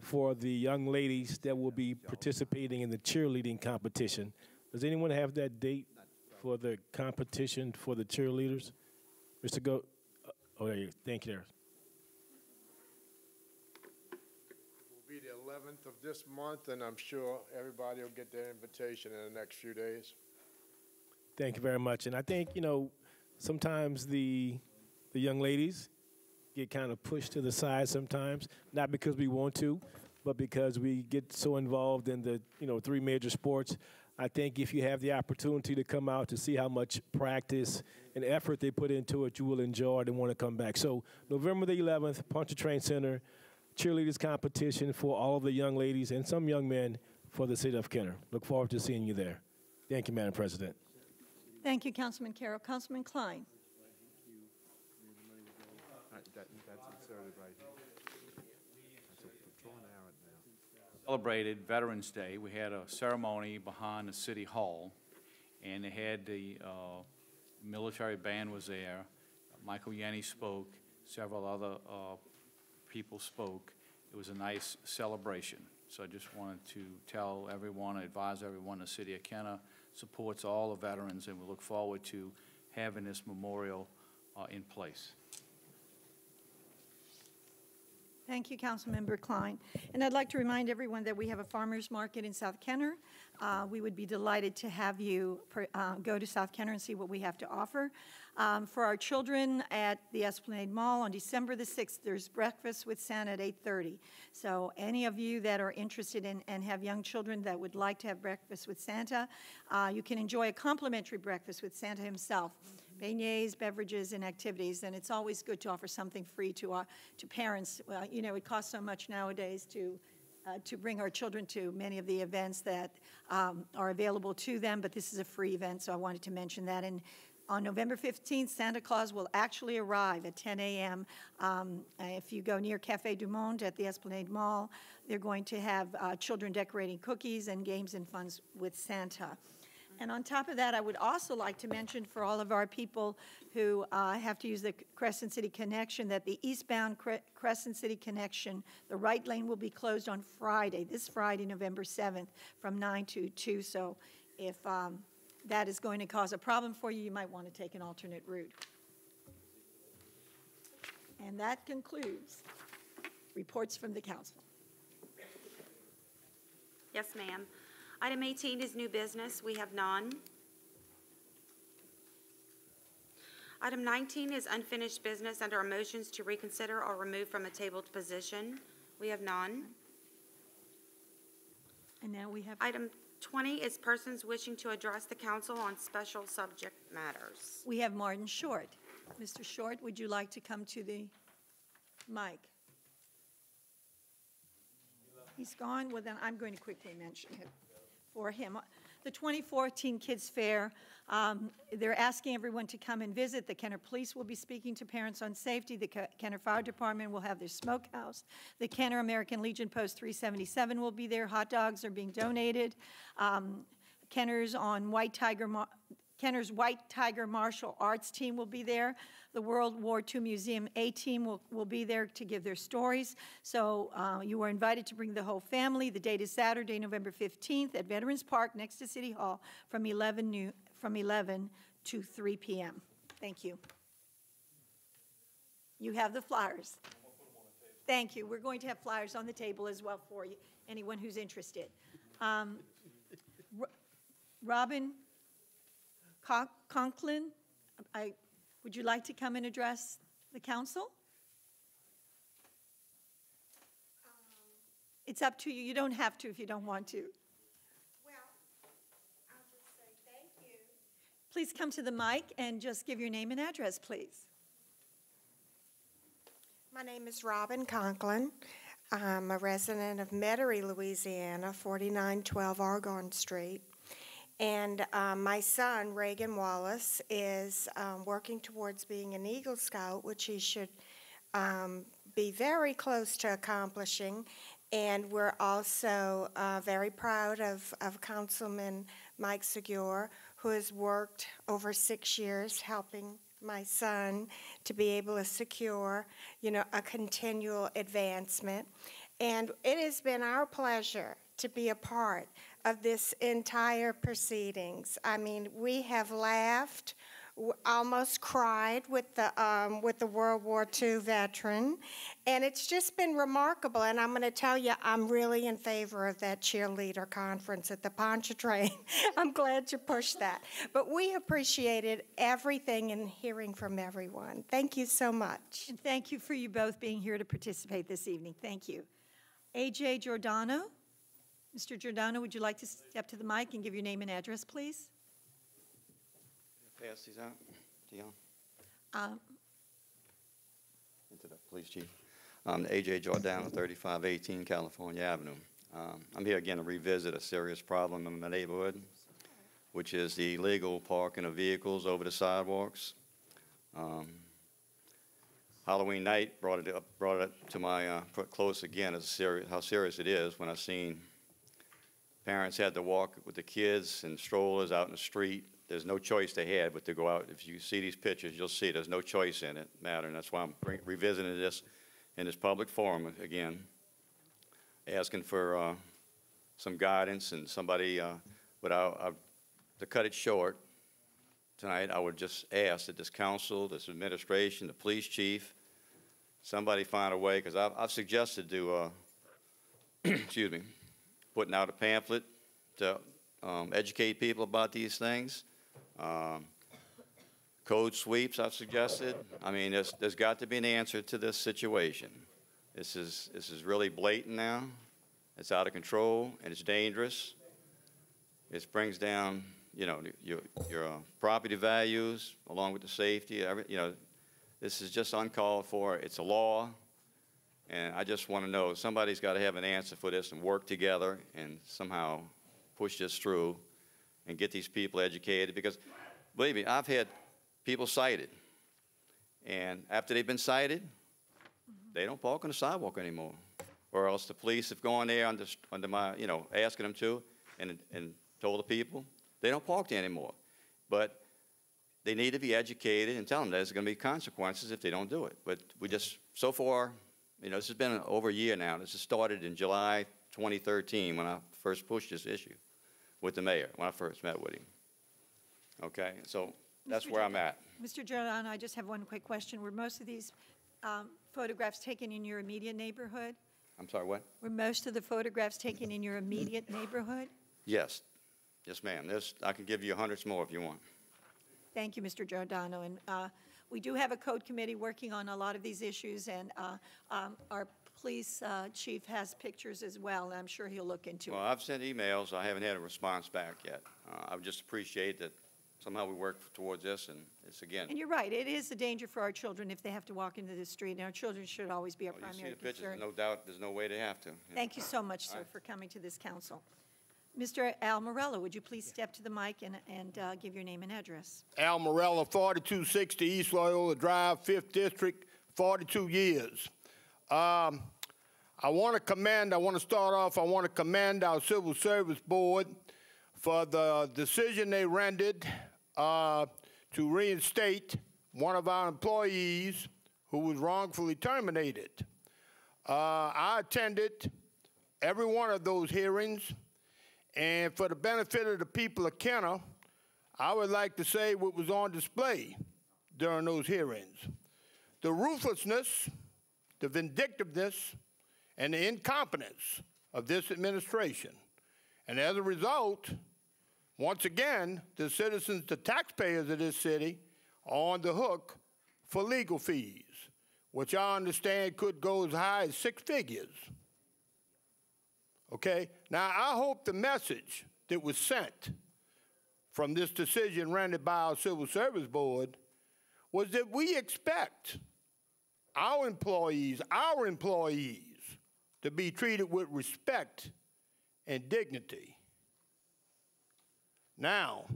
for the young ladies that will be participating in the cheerleading competition. Does anyone have that date for the competition for the cheerleaders? Mr. Go, uh, oh, there you, go. thank you there. will be the 11th of this month, and I'm sure everybody will get their invitation in the next few days. Thank you very much. And I think, you know, sometimes the, the young ladies get kind of pushed to the side sometimes, not because we want to, but because we get so involved in the, you know, three major sports. I think if you have the opportunity to come out to see how much practice and effort they put into it, you will enjoy it and want to come back. So November the 11th, Pontchartrain Center, cheerleaders competition for all of the young ladies and some young men for the city of Kenner. Look forward to seeing you there. Thank you, Madam President. Thank you, Councilman Carroll. Councilman Cline. Celebrated Veterans Day. We had a ceremony behind the City Hall, and they had the uh, military band was there. Michael Yenni spoke, several other uh, people spoke. It was a nice celebration. So I just wanted to tell everyone, advise everyone, the City of Kenner supports all the veterans, and we look forward to having this memorial uh, in place. Thank you, Councilmember Cline. And I'd like to remind everyone that we have a farmer's market in South Kenner. Uh, We would be delighted to have you uh, go to South Kenner and see what we have to offer. Um, For our children at the Esplanade Mall on December the 6th, there's breakfast with Santa at 8:30. So any of you that are interested in and have young children that would like to have breakfast with Santa, uh, you can enjoy a complimentary breakfast with Santa himself beignets, beverages, and activities, and it's always good to offer something free to our, to parents. Well, you know, it costs so much nowadays to, uh, to bring our children to many of the events that um, are available to them, but this is a free event, so I wanted to mention that. And on November 15th, Santa Claus will actually arrive at 10 a.m. Um, if you go near Cafe Du Monde at the Esplanade Mall, they're going to have uh, children decorating cookies and games and funs with Santa. And on top of that, I would also like to mention for all of our people who uh, have to use the Crescent City Connection that the eastbound Cre- Crescent City Connection, the right lane will be closed on Friday, this Friday, November 7th, from 9 to 2. So if um, that is going to cause a problem for you, you might want to take an alternate route. And that concludes reports from the council. Yes, ma'am. Item 18 is new business. We have none. Item 19 is unfinished business under our motions to reconsider or remove from a tabled position. We have none. And now we have, Item 20 is persons wishing to address the council on special subject matters. we have Martin Short. Mr. Short, would you like to come to the mic? He's gone, well then I'm going to quickly mention it for him. The 2014 Kids Fair, um, they're asking everyone to come and visit. The Kenner Police will be speaking to parents on safety. The Ke- Kenner Fire Department will have their smokehouse. The Kenner American Legion Post 377 will be there. Hot dogs are being donated. Um, Kenner's on White Tiger, Kenner's White Tiger Martial Arts team will be there. The World War II Museum A team will, will be there to give their stories. So uh, you are invited to bring the whole family. The date is Saturday, November 15th at Veterans Park next to City Hall from 11, new, from 11 to 3 p.m. Thank you. You have the flyers. Thank you. We're going to have flyers on the table as well for you, anyone who's interested. Um, Robin Con- Conklin, I, Would you like to come and address the council? It's up to you. You don't have to if you don't want to. Well, I'll just say thank you. Please come to the mic and just give your name and address, please. My name is Robin Conklin. I'm a resident of Metairie, Louisiana, 4912 Argonne Street. And um, my son, Reagan Wallace, is um, working towards being an Eagle Scout, which he should um, be very close to accomplishing. And we're also uh, very proud of, of Councilman Mike Sigur, who has worked over six years helping my son to be able to secure, you know, a continual advancement. And it has been our pleasure to be a part of this entire proceedings. I mean, we have laughed, almost cried with the um, with the World War II veteran, and it's just been remarkable. And I'm going to tell you, I'm really in favor of that cheerleader conference at the Pontchartrain. I'm glad you pushed that. But we appreciated everything and hearing from everyone. Thank you so much. And thank you for you both being here to participate this evening. Thank you. AJ Giordano. Mr. Giordano, would you like to step to the mic and give your name and address, please? Pass these out, Dion, Um, into the police chief. Um, AJ Giordano, 3518 California Avenue. Um, I'm here again to revisit a serious problem in my neighborhood, which is the illegal parking of vehicles over the sidewalks. Um, Halloween night brought it up, brought it to my, uh, close again as serious, how serious it is when I seen parents had to walk with the kids and strollers out in the street. There's no choice they had but to go out. If you see these pictures, you'll see there's no choice in it matter, and that's why I'm bring- revisiting this in this public forum again, asking for uh, some guidance and somebody, uh, but I, I, to cut it short tonight, I would just ask that this council, this administration, the police chief, somebody find a way, because I've, I've suggested to, uh, excuse me, putting out a pamphlet to um, educate people about these things. Um, Code sweeps, I've suggested. I mean, there's, there's got to be an answer to this situation. This is, this is really blatant now. It's out of control, and it's dangerous. It brings down, you know, your, your uh, property values, along with the safety, every, you know, this is just uncalled for. It's a law. And I just want to know, somebody's got to have an answer for this and work together and somehow push this through and get these people educated. Because, believe me, I've had people cited. And after they've been cited, they don't park on the sidewalk anymore. Or else the police have gone there under, under my, you know, asking them to and, and told the people, they don't park there anymore. But they need to be educated and tell them that there's going to be consequences if they don't do it. But we just, so far, you know, this has been over a year now. This has started in July 2013 when I first pushed this issue with the mayor, when I first met with him. Okay, so that's Mr. where I'm at. Mr. Giordano, I just have one quick question. Were most of these um, photographs taken in your immediate neighborhood? I'm sorry, what? Were most of the photographs taken in your immediate neighborhood? Yes, yes, ma'am. I can give you hundreds more if you want. Thank you, Mr. Giordano. And uh, we do have a code committee working on a lot of these issues, and uh, um, our police uh, chief has pictures as well, and I'm sure he'll look into Well, it. Well, I've sent emails. I haven't had a response back yet. Uh, I would just appreciate that somehow we work towards this, and it's again, And you're right, it is a danger for our children if they have to walk into the street, and our children should always be our you see primary the pictures, concern. no doubt, there's no way they have to. Thank you so much, sir, for coming to this council. Mr. Al Morella, would you please step to the mic and, and uh, give your name and address? Al Morella, 4260 East Loyola Drive, 5th District, 42 years. Um, I want to commend, I want to start off, I want to commend our Civil Service Board for the decision they rendered uh, to reinstate one of our employees who was wrongfully terminated. Uh, I attended every one of those hearings, and for the benefit of the people of Kenner, I would like to say what was on display during those hearings. The ruthlessness, the vindictiveness, and the incompetence of this administration. And as a result, once again, the citizens, the taxpayers of this city, are on the hook for legal fees, which I understand could go as high as six figures. Okay? Now, I hope the message that was sent from this decision rendered by our Civil Service Board was that we expect our employees, our employees, to be treated with respect and dignity. Now,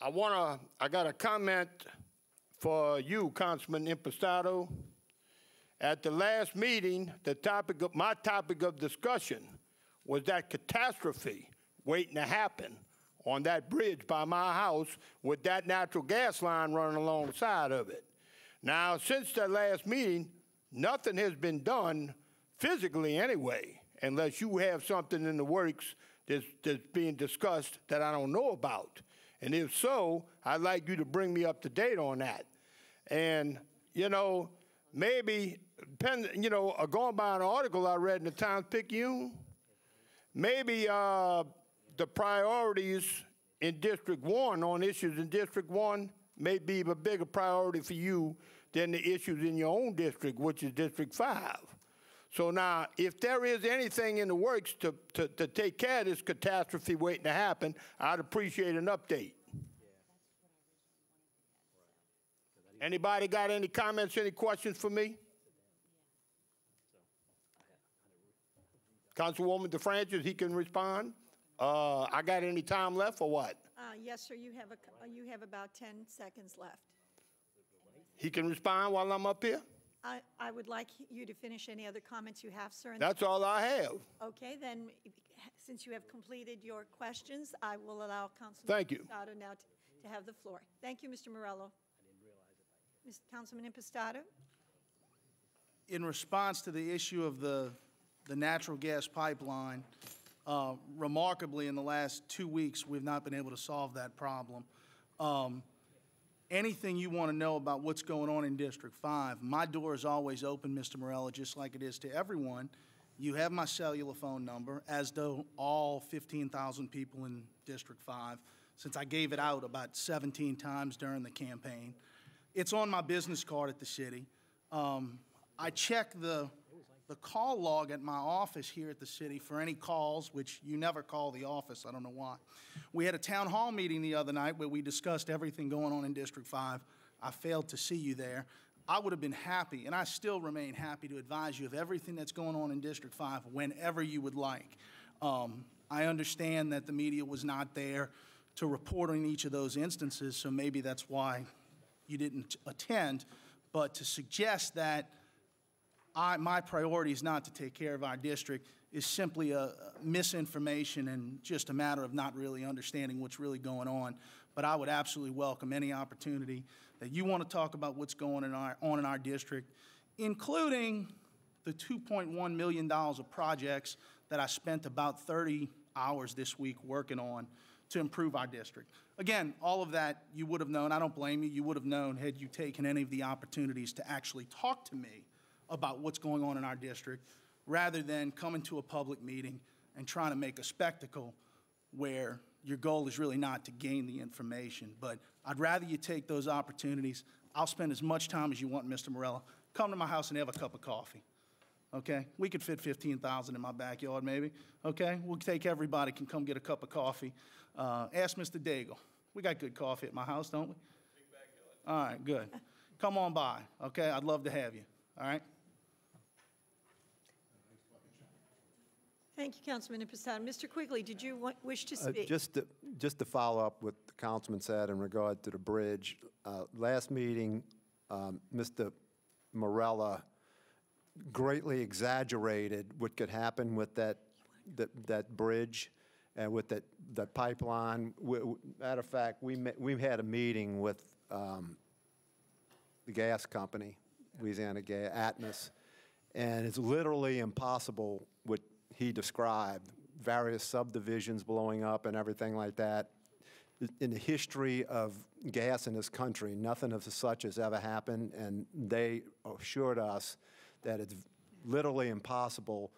I want to, I got a comment for you, Councilman Impastato. At the last meeting, the topic of, my topic of discussion was that catastrophe waiting to happen on that bridge by my house with that natural gas line running alongside of it. Now, since that last meeting, nothing has been done physically anyway, unless you have something in the works that's, that's being discussed that I don't know about. And if so, I'd like you to bring me up to date on that. And, you know, maybe, you know, uh, going by an article I read in the Times Picayune, maybe uh, the priorities in District 1 on issues in District 1 may be a bigger priority for you than the issues in your own district, which is District 5. So now, if there is anything in the works to, to, to take care of this catastrophe waiting to happen, I'd appreciate an update. Anybody got any comments, any questions for me? Councilwoman DeFrancesch, he can respond. Uh, I got any time left or what? Uh, Yes, sir, you have, a you have about 10 seconds left. He can respond while I'm up here? I, I would like you to finish any other comments you have, sir. That's all I have. Okay, then, since you have completed your questions, I will allow Councilman Thank you. Now to to have the floor. Thank you, Mr. Morella. Ms. Councilman Impastato? in response to the issue of the, the natural gas pipeline, uh, remarkably, in the last two weeks, we've not been able to solve that problem. Um, Anything you want to know about what's going on in District 5, my door is always open, Mr. Morella, just like it is to everyone. You have my cellular phone number, as do all 15,000 people in District 5, since I gave it out about 17 times during the campaign. It's on my business card at the city. Um, I check the, the call log at my office here at the city for any calls, which you never call the office, I don't know why. We had a town hall meeting the other night where we discussed everything going on in District 5. I failed to see you there. I would have been happy, and I still remain happy to advise you of everything that's going on in District 5 whenever you would like. Um, I understand that the media was not there to report on each of those instances, so maybe that's why you didn't attend. But to suggest that I, my priority is not to take care of our district is simply a misinformation and just a matter of not really understanding what's really going on. But I would absolutely welcome any opportunity that you want to talk about what's going in our, on in our district, including the $2.1 million of projects that I spent about 30 hours this week working on to improve our district. Again, all of that you would have known. I don't blame you. You would have known had you taken any of the opportunities to actually talk to me about what's going on in our district rather than coming to a public meeting and trying to make a spectacle where your goal is really not to gain the information. But I'd rather you take those opportunities. I'll spend as much time as you want, Mr. Morella. Come to my house and have a cup of coffee. Okay? We could fit 15,000 in my backyard, maybe. Okay? We'll take everybody can come get a cup of coffee. Uh, ask Mr. Daigle. We got good coffee at my house, don't we? All right, good. Come on by, okay? I'd love to have you, all right? Thank you, Councilman Impastato. Mr. Quigley, did you wa- wish to Uh, speak? Just to, just to follow up what the councilman said in regard to the bridge, uh, last meeting, um, Mr. Morella greatly exaggerated what could happen with that, that, that bridge and with that, that pipeline. We- Matter of fact, we, met- we had a meeting with um, the gas company, Louisiana Gas, Atmos, and it's literally impossible what he described, various subdivisions blowing up and everything like that. In the history of gas in this country, nothing of such has ever happened, and they assured us that it's literally impossible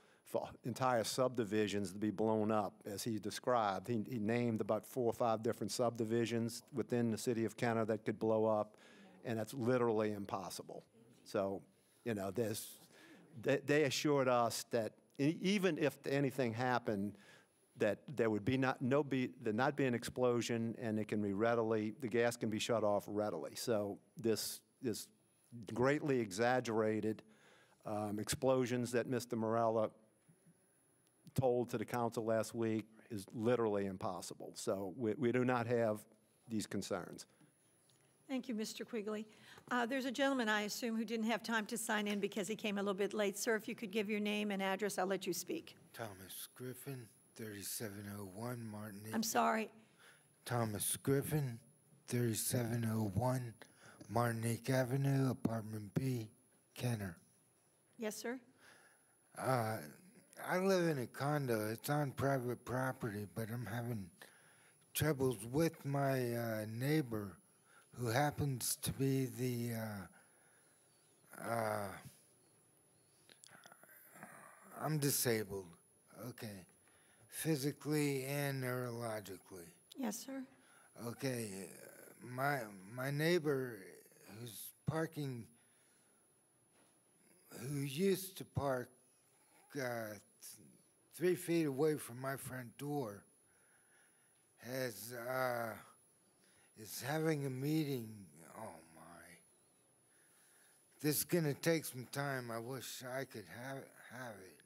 entire subdivisions to be blown up, as he described. He, he named about four or five different subdivisions within the city of Kenner that could blow up, and that's literally impossible. So, you know, there's, they, they assured us that even if anything happened, that there would be not, no be, there not be an explosion, and it can be readily, the gas can be shut off readily. So this, this greatly exaggerated um, explosions that Mr. Morella told to the council last week is literally impossible. So we, we do not have these concerns. Thank you, Mr. Quigley. Uh, There's a gentleman, I assume, who didn't have time to sign in because he came a little bit late. Sir, if you could give your name and address, I'll let you speak. Thomas Griffin, 3701 Martin. I'm sorry. Thomas Griffin, 3701 Martinique Avenue, Apartment B, Kenner. Yes, sir? Uh, I live in a condo. It's on private property, but I'm having troubles with my uh, neighbor who happens to be the uh, uh, I'm disabled. Okay. Physically and neurologically. Yes, sir? Okay, my my neighbor who's parking, who used to park uh, three feet away from my front door, has uh, is having a meeting. Oh my! This is gonna take some time. I wish I could have have it.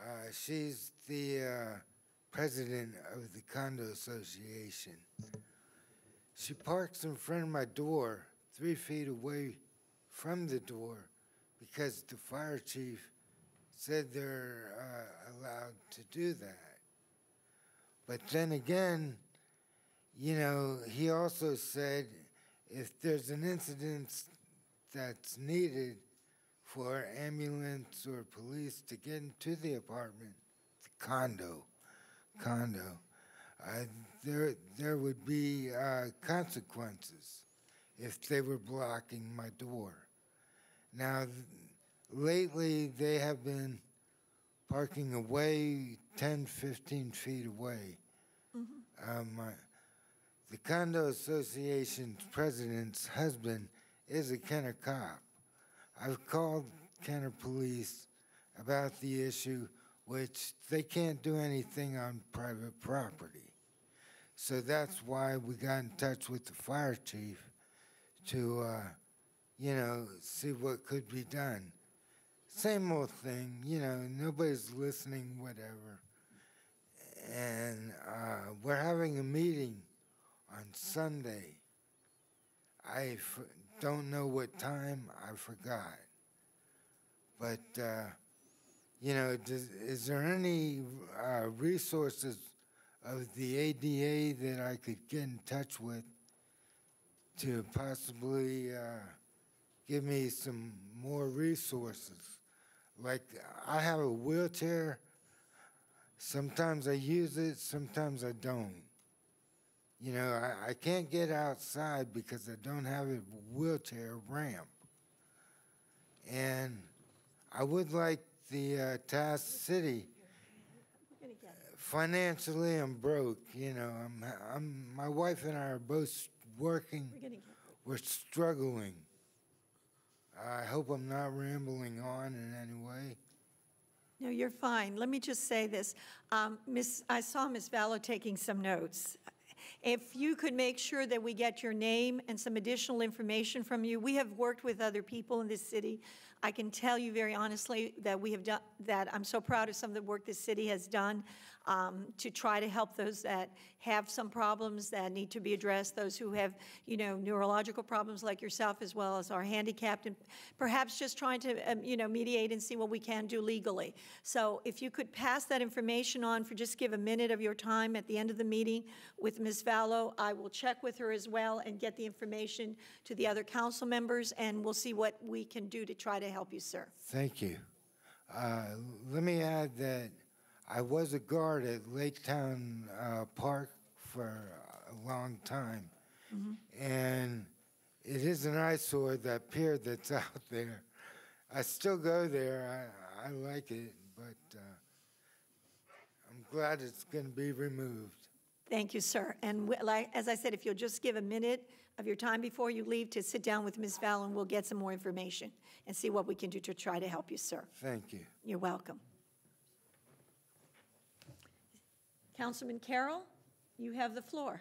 Uh, she's the uh, president of the condo association. She parks in front of my door, three feet away from the door, because the fire chief said they're uh, allowed to do that. But then again, you know, he also said if there's an incident that's needed for ambulance or police to get into the apartment, the condo, condo, uh, there there would be uh, consequences if they were blocking my door. Now, lately they have been parking away 10, 15 feet away. Um, my, the condo association's president's husband is a Kenner cop. I've called Kenner Police about the issue, which they can't do anything on private property. So that's why we got in touch with the fire chief to, uh, you know, see what could be done. Same old thing, you know, nobody's listening, whatever. And uh, we're having a meeting on Sunday. I f- don't know what time, I forgot. But, uh, you know, does, is there any uh, resources of the ADA that I could get in touch with to possibly uh, give me some more resources? Like, I have a wheelchair. Sometimes I use it, sometimes I don't. You know, I, I can't get outside because I don't have a wheelchair ramp. And I would like the uh, Task City. Financially, I'm broke. You know, I'm, I'm. My wife and I are both working. We're struggling. I hope I'm not rambling on in any way. No, you're fine. Let me just say this. Um, Miss, I saw Ms. Vallow taking some notes. If you could make sure that we get your name and some additional information from you, we have worked with other people in this city. I can tell you very honestly that we have done, that I'm so proud of some of the work this city has done um, to try to help those that have some problems that need to be addressed, those who have, you know, neurological problems like yourself, as well as our handicapped, and perhaps just trying to, um, you know, mediate and see what we can do legally. So if you could pass that information on for just give a minute of your time at the end of the meeting with Ms. Vallow, I will check with her as well and get the information to the other council members, and we'll see what we can do to try to help you, sir. Thank you. Uh, let me add that I was a guard at Lake Town uh, Park for a long time, and it is an eyesore that pier that's out there. I still go there. I, I like it, but uh, I'm glad it's going to be removed. Thank you, sir. And we- like, as I said, if you'll just give a minute of your time before you leave to sit down with Ms. Fallon, we'll get some more information and see what we can do to try to help you, sir. Thank you. You're welcome. Councilman Carroll, you have the floor.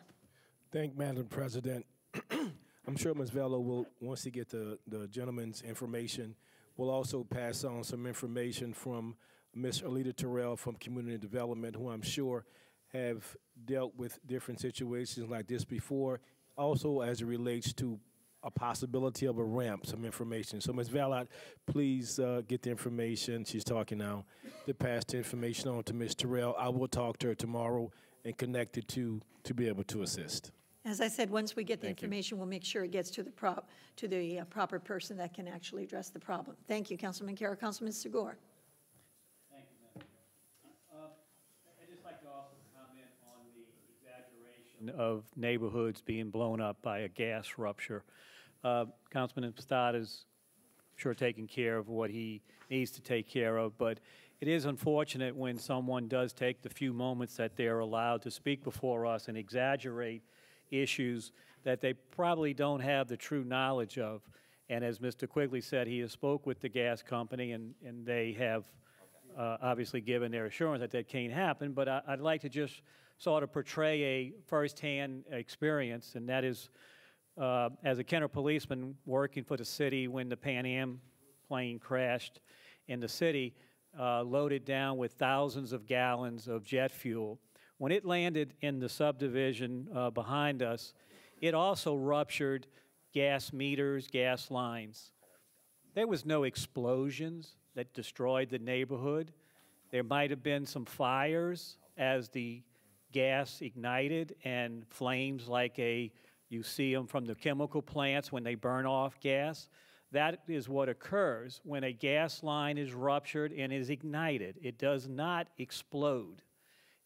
Thank Madam President. I'm sure Ms. Velo will, once he get the, the gentleman's information, will also pass on some information from Ms. Alita Terrell from Community Development, who I'm sure have dealt with different situations like this before, also as it relates to a possibility of a ramp, some information. So Ms. Valot, please uh, get the information, she's talking now, to pass the information on to Ms. Terrell. I will talk to her tomorrow and connect it to, to be able to assist. As I said, once we get the Thank you. information, we'll make sure it gets to the prop, to the uh, proper person that can actually address the problem. Thank you, Councilman Carroll. Councilman Sigur. Thank you, Madam Chair. Uh, I'd just like to also comment on the exaggeration of neighborhoods being blown up by a gas rupture. Uh, Councilman Impastato is sure taking care of what he needs to take care of, but it is unfortunate when someone does take the few moments that they're allowed to speak before us and exaggerate issues that they probably don't have the true knowledge of. And as Mr. Quigley said, he has spoke with the gas company, and, and they have uh, obviously given their assurance that that can't happen. But I, I'd like to just sort of portray a firsthand experience, and that is uh, as a Kenner policeman working for the city when the Pan Am plane crashed in the city, uh, loaded down with thousands of gallons of jet fuel. When it landed in the subdivision uh, behind us, it also ruptured gas meters, gas lines. There was no explosions that destroyed the neighborhood. There might have been some fires as the gas ignited and flames like a you see them from the chemical plants when they burn off gas. That is what occurs when a gas line is ruptured and is ignited. It does not explode.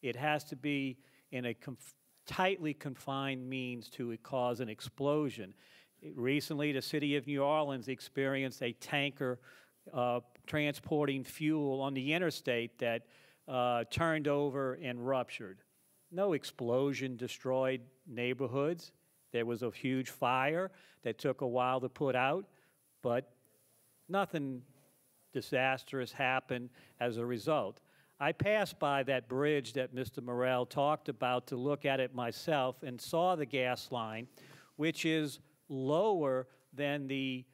It has to be in a conf- tightly confined means to cause an explosion. Recently, the city of New Orleans experienced a tanker uh, transporting fuel on the interstate that uh, turned over and ruptured. No explosion destroyed neighborhoods. There was a huge fire that took a while to put out, but nothing disastrous happened as a result. I passed by that bridge that Mr. Morella talked about to look at it myself and saw the gas line, which is lower than the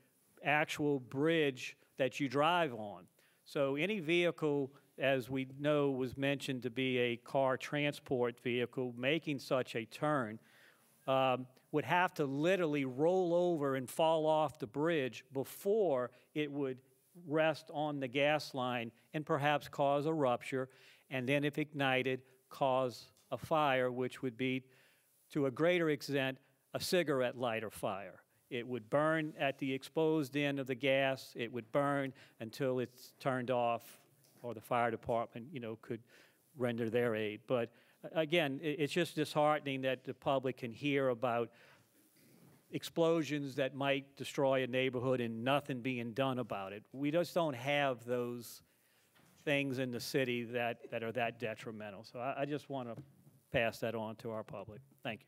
actual bridge that you drive on. So any vehicle, as we know, was mentioned to be a car transport vehicle making such a turn, um, would have to literally roll over and fall off the bridge before it would rest on the gas line and perhaps cause a rupture, and then, if ignited, cause a fire, which would be, to a greater extent, a cigarette lighter fire. It would burn at the exposed end of the gas. It would burn until it's turned off, or the fire department, you know, could render their aid. But again, it's just disheartening that the public can hear about explosions that might destroy a neighborhood and nothing being done about it. We just don't have those things in the city that, that are that detrimental. So I, I just want to pass that on to our public. Thank you.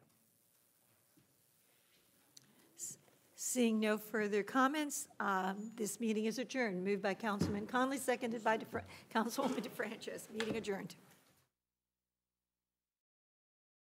Seeing no further comments, um, this meeting is adjourned. Moved by Councilman Conley, seconded by DeFran- Councilwoman DeFrancesch. Meeting adjourned.